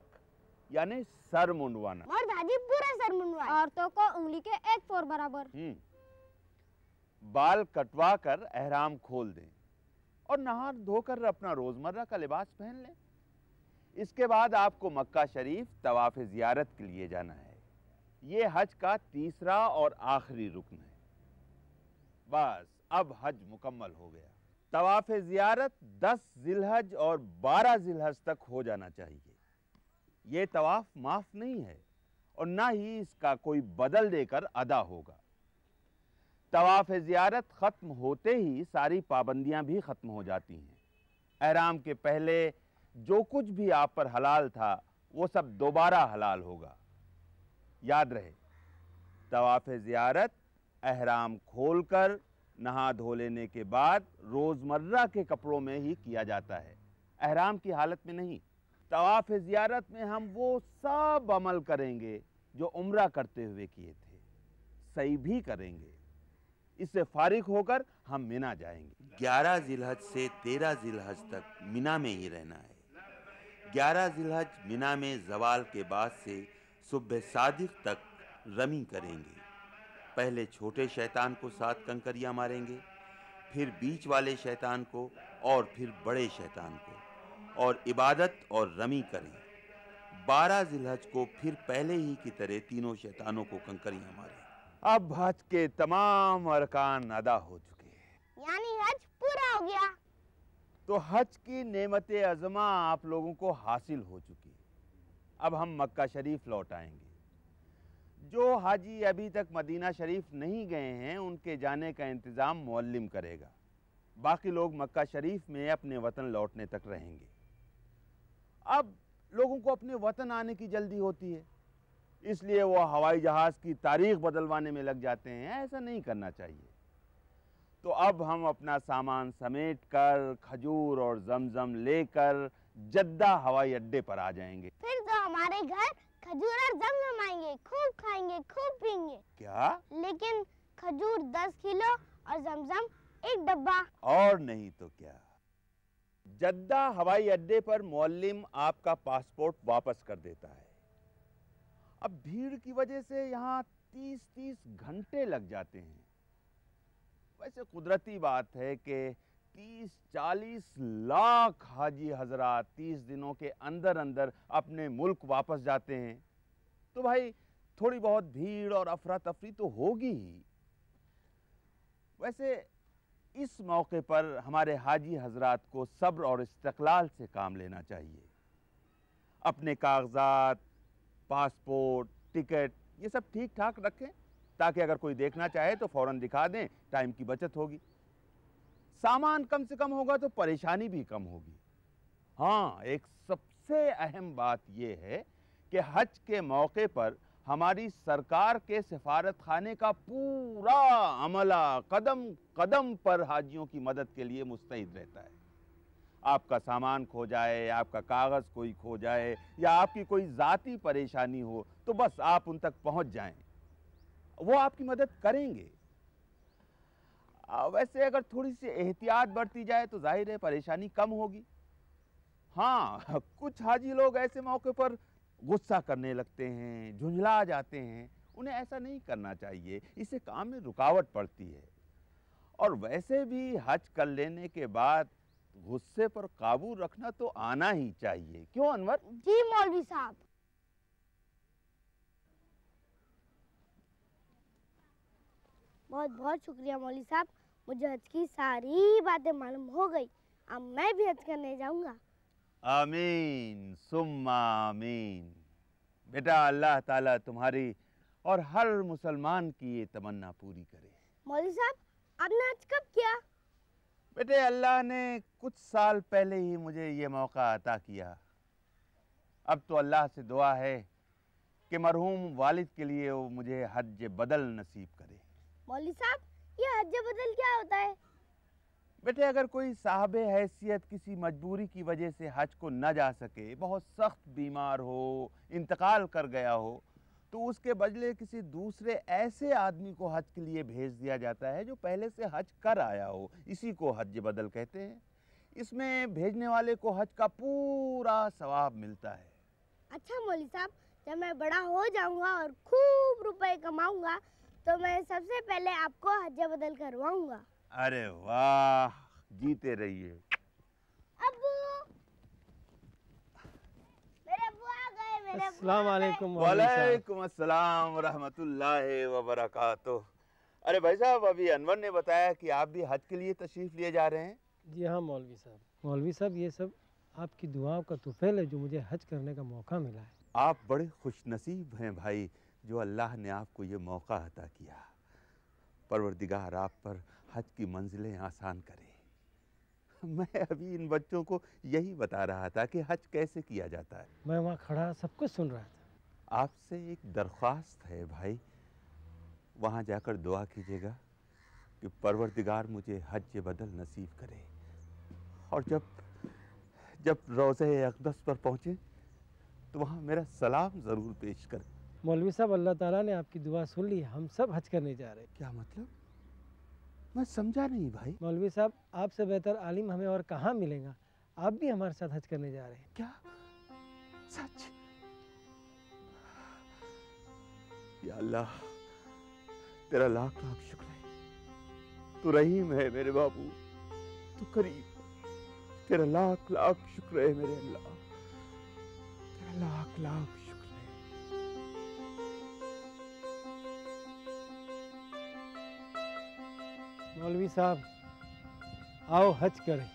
यानी सर मुंडवाना। और दादी पूरा सर मुंडवाए औरतों को उंगली के एक फोर बराबर। हम्म। बाल कटवा कर एहराम खोल दें और नहा धोकर अपना रोज़मर्रा का लिबास पहन लें। इसके बाद आपको मक्का शरीफ तवाफ जियारत के लिए जाना है। ये हज का तीसरा और आखिरी रुकन है। बस अब हज मुकम्मल हो गया। तवाफ जियारत 10 जिलहज और 12 जिलहज तक हो जाना चाहिए। ये तवाफ माफ़ नहीं है। और ना ही इसका कोई बदल देकर अदा होगा। तवाफ जियारत ख़त्म होते ही सारी पाबंदियाँ भी ख़त्म हो जाती हैं। एहराम के पहले जो कुछ भी आप पर हलाल था, वो सब दोबारा हलाल होगा। याद रहे, तवाफ जियारत एहराम खोलकर नहा धो लेने के बाद रोज़मर्रा के कपड़ों में ही किया जाता है। अहराम की हालत में नहीं। तवाफ जियारत में हम वो सब अमल करेंगे जो उम्र करते हुए किए थे। सही भी करेंगे। इससे फारिग होकर हम मिना जाएँगे। ग्यारह जिलहज से तेरह जिलहज तक मिना में ही रहना है। ग्यारह जिलहज मिना में जवाल के बाद से सुबह सादिक तक रमी करेंगे। पहले छोटे शैतान को सात कंकरियाँ मारेंगे, फिर बीच वाले शैतान को और फिर बड़े शैतान को। और इबादत और रमी करें। बारह जिलहज को फिर पहले ही की तरह तीनों शैतानों को कंकरियाँ मारें। अब हज के तमाम अरकान अदा हो चुके हैं। यानी हज पूरा हो गया। तो हज की नेमत अजमा आप लोगों को हासिल हो चुकी है। अब हम मक्का शरीफ लौट आएँगे। जो हाजी अभी तक मदीना शरीफ नहीं गए हैं उनके जाने का इंतज़ाम मुअल्लिम करेगा। बाकी लोग मक्का शरीफ में अपने वतन लौटने तक रहेंगे। अब लोगों को अपने वतन आने की जल्दी होती है। इसलिए वो हवाई जहाज़ की तारीख बदलवाने में लग जाते हैं ऐसा नहीं करना चाहिए। तो अब हम अपना सामान समेट कर खजूर और जमजम लेकर जद्दा हवाई अड्डे पर आ जाएँगे। फिर तो हमारे घर खजूर और जमजम आएँगे खूब खाएँगे खूब पीएँगे। क्या? लेकिन खजूर दस किलो और जमजम एक डब्बा। और नहीं तो क्या? जद्दा हवाई अड्डे पर मुअल्लिम आपका पासपोर्ट वापस कर देता है। अब भीड़ की वजह से यहाँ तीस तीस घंटे लग जाते हैं। वैसे कुदरती बात है कि तीस चालीस लाख हाजी हजरात तीस दिनों के अंदर अंदर अपने मुल्क वापस जाते हैं। तो भाई, थोड़ी बहुत भीड़ और अफरा तफरी तो होगी ही। वैसे इस मौके पर हमारे हाजी हजरात को सब्र और इस्तकलाल से काम लेना चाहिए। अपने कागजात, पासपोर्ट, टिकट, ये सब ठीक ठाक रखें, ताकि अगर कोई देखना चाहे तो फ़ौरन दिखा दें, टाइम की बचत होगी। सामान कम से कम होगा तो परेशानी भी कम होगी। हाँ एक सबसे अहम बात यह है कि हज के मौके पर हमारी सरकार के सिफारत खाने का पूरा अमला कदम कदम पर हाजियों की मदद के लिए मुस्तैद रहता है। आपका सामान खो जाए, आपका कागज़ कोई खो जाए, या आपकी कोई ज़ाती परेशानी हो तो बस आप उन तक पहुँच जाएँ। वो आपकी मदद करेंगे। वैसे अगर थोड़ी सी एहतियात बरती जाए तो ज़ाहिर है परेशानी कम होगी। हाँ कुछ हाजी लोग ऐसे मौके पर गुस्सा करने लगते हैं, झुंझला जाते हैं। उन्हें ऐसा नहीं करना चाहिए। इससे काम में रुकावट पड़ती है। और वैसे भी हज कर लेने के बाद गुस्से पर काबू रखना तो आना ही चाहिए। क्यों, अनवर? जी, मौलवी साहब। बहुत बहुत शुक्रिया मौलवी साहब। मुझे हज की सारी बातें मालूम हो गई। अब मैं भी हज करने जाऊँगा। आमीन सुम्मा आमीन। बेटा अल्लाह ताला तुम्हारी और हर मुसलमान की ये तमन्ना पूरी करे। मौलवी साहब आपने हज कब किया? बेटे अल्लाह ने कुछ साल पहले ही मुझे ये मौका अता किया। अब तो अल्लाह से दुआ है कि मरहूम वालिद के लिए वो मुझे हज बदल नसीब करे। मौलवी साहब ये हज बदल क्या होता है? बेटे, अगर कोई साहब हैसियत किसी मजबूरी की वजह से हज को न जा सके, बहुत सख्त बीमार हो, इंतकाल कर गया हो तो उसके बदले किसी दूसरे ऐसे आदमी को हज के लिए भेज दिया जाता है जो पहले से हज कर आया हो। इसी को हज बदल कहते हैं। इसमें भेजने वाले को हज का पूरा सवाब मिलता है। अच्छा मौलवी साहब, जब मैं बड़ा हो जाऊँगा और खूब रुपए कमाऊँगा तो मैं सबसे पहले आपको हज बदल करवाऊँगा। अरे वाह जीते रहिए। वालेकुम अस्सलाम रहमतुल्लाहि व बरकातुह अरे भाई साहब अभी अनवर ने बताया कि आप भी हज के लिए तशरीफ़ लिए जा रहे हैं। जी हाँ मौलवी साहब। मौलवी साहब ये सब आपकी दुआओं का तुफैल है जो मुझे हज करने का मौका मिला है। आप बड़े खुश नसीब हैं भाई जो अल्लाह ने आपको ये मौका अता किया। परवरदिगार आप पर हज की मंजिलें आसान करे। मैं अभी इन बच्चों को यही बता रहा था कि हज कैसे किया जाता है। मैं वहाँ खड़ा सब कुछ सुन रहा था। आपसे एक दरख्वास्त है भाई। वहाँ जाकर दुआ कीजिएगा कि परवरदिगार मुझे हज बदल नसीब करे। और जब जब रोज़े अकदस पर पहुँचे तो वहाँ मेरा सलाम ज़रूर पेश करें। मौलवी साहब अल्लाह ताला ने आपकी दुआ सुन ली हम सब हज करने जा रहे हैं। क्या मतलब? मैं समझा नहीं भाई। मौलवी साहब आपसे बेहतर आलिम हमें और कहाँ मिलेगा? आप भी हमारे साथ हज करने जा रहे हैं। क्या? सच? या अल्लाह तेरा लाख लाख शुक्र है। तू रहीम है मेरे बाबू। तू करीम तेरा लाख लाख शुक्र है मेरे अल्लाह। तेरा लाख लाख मौलवी साहब आओ हज करें।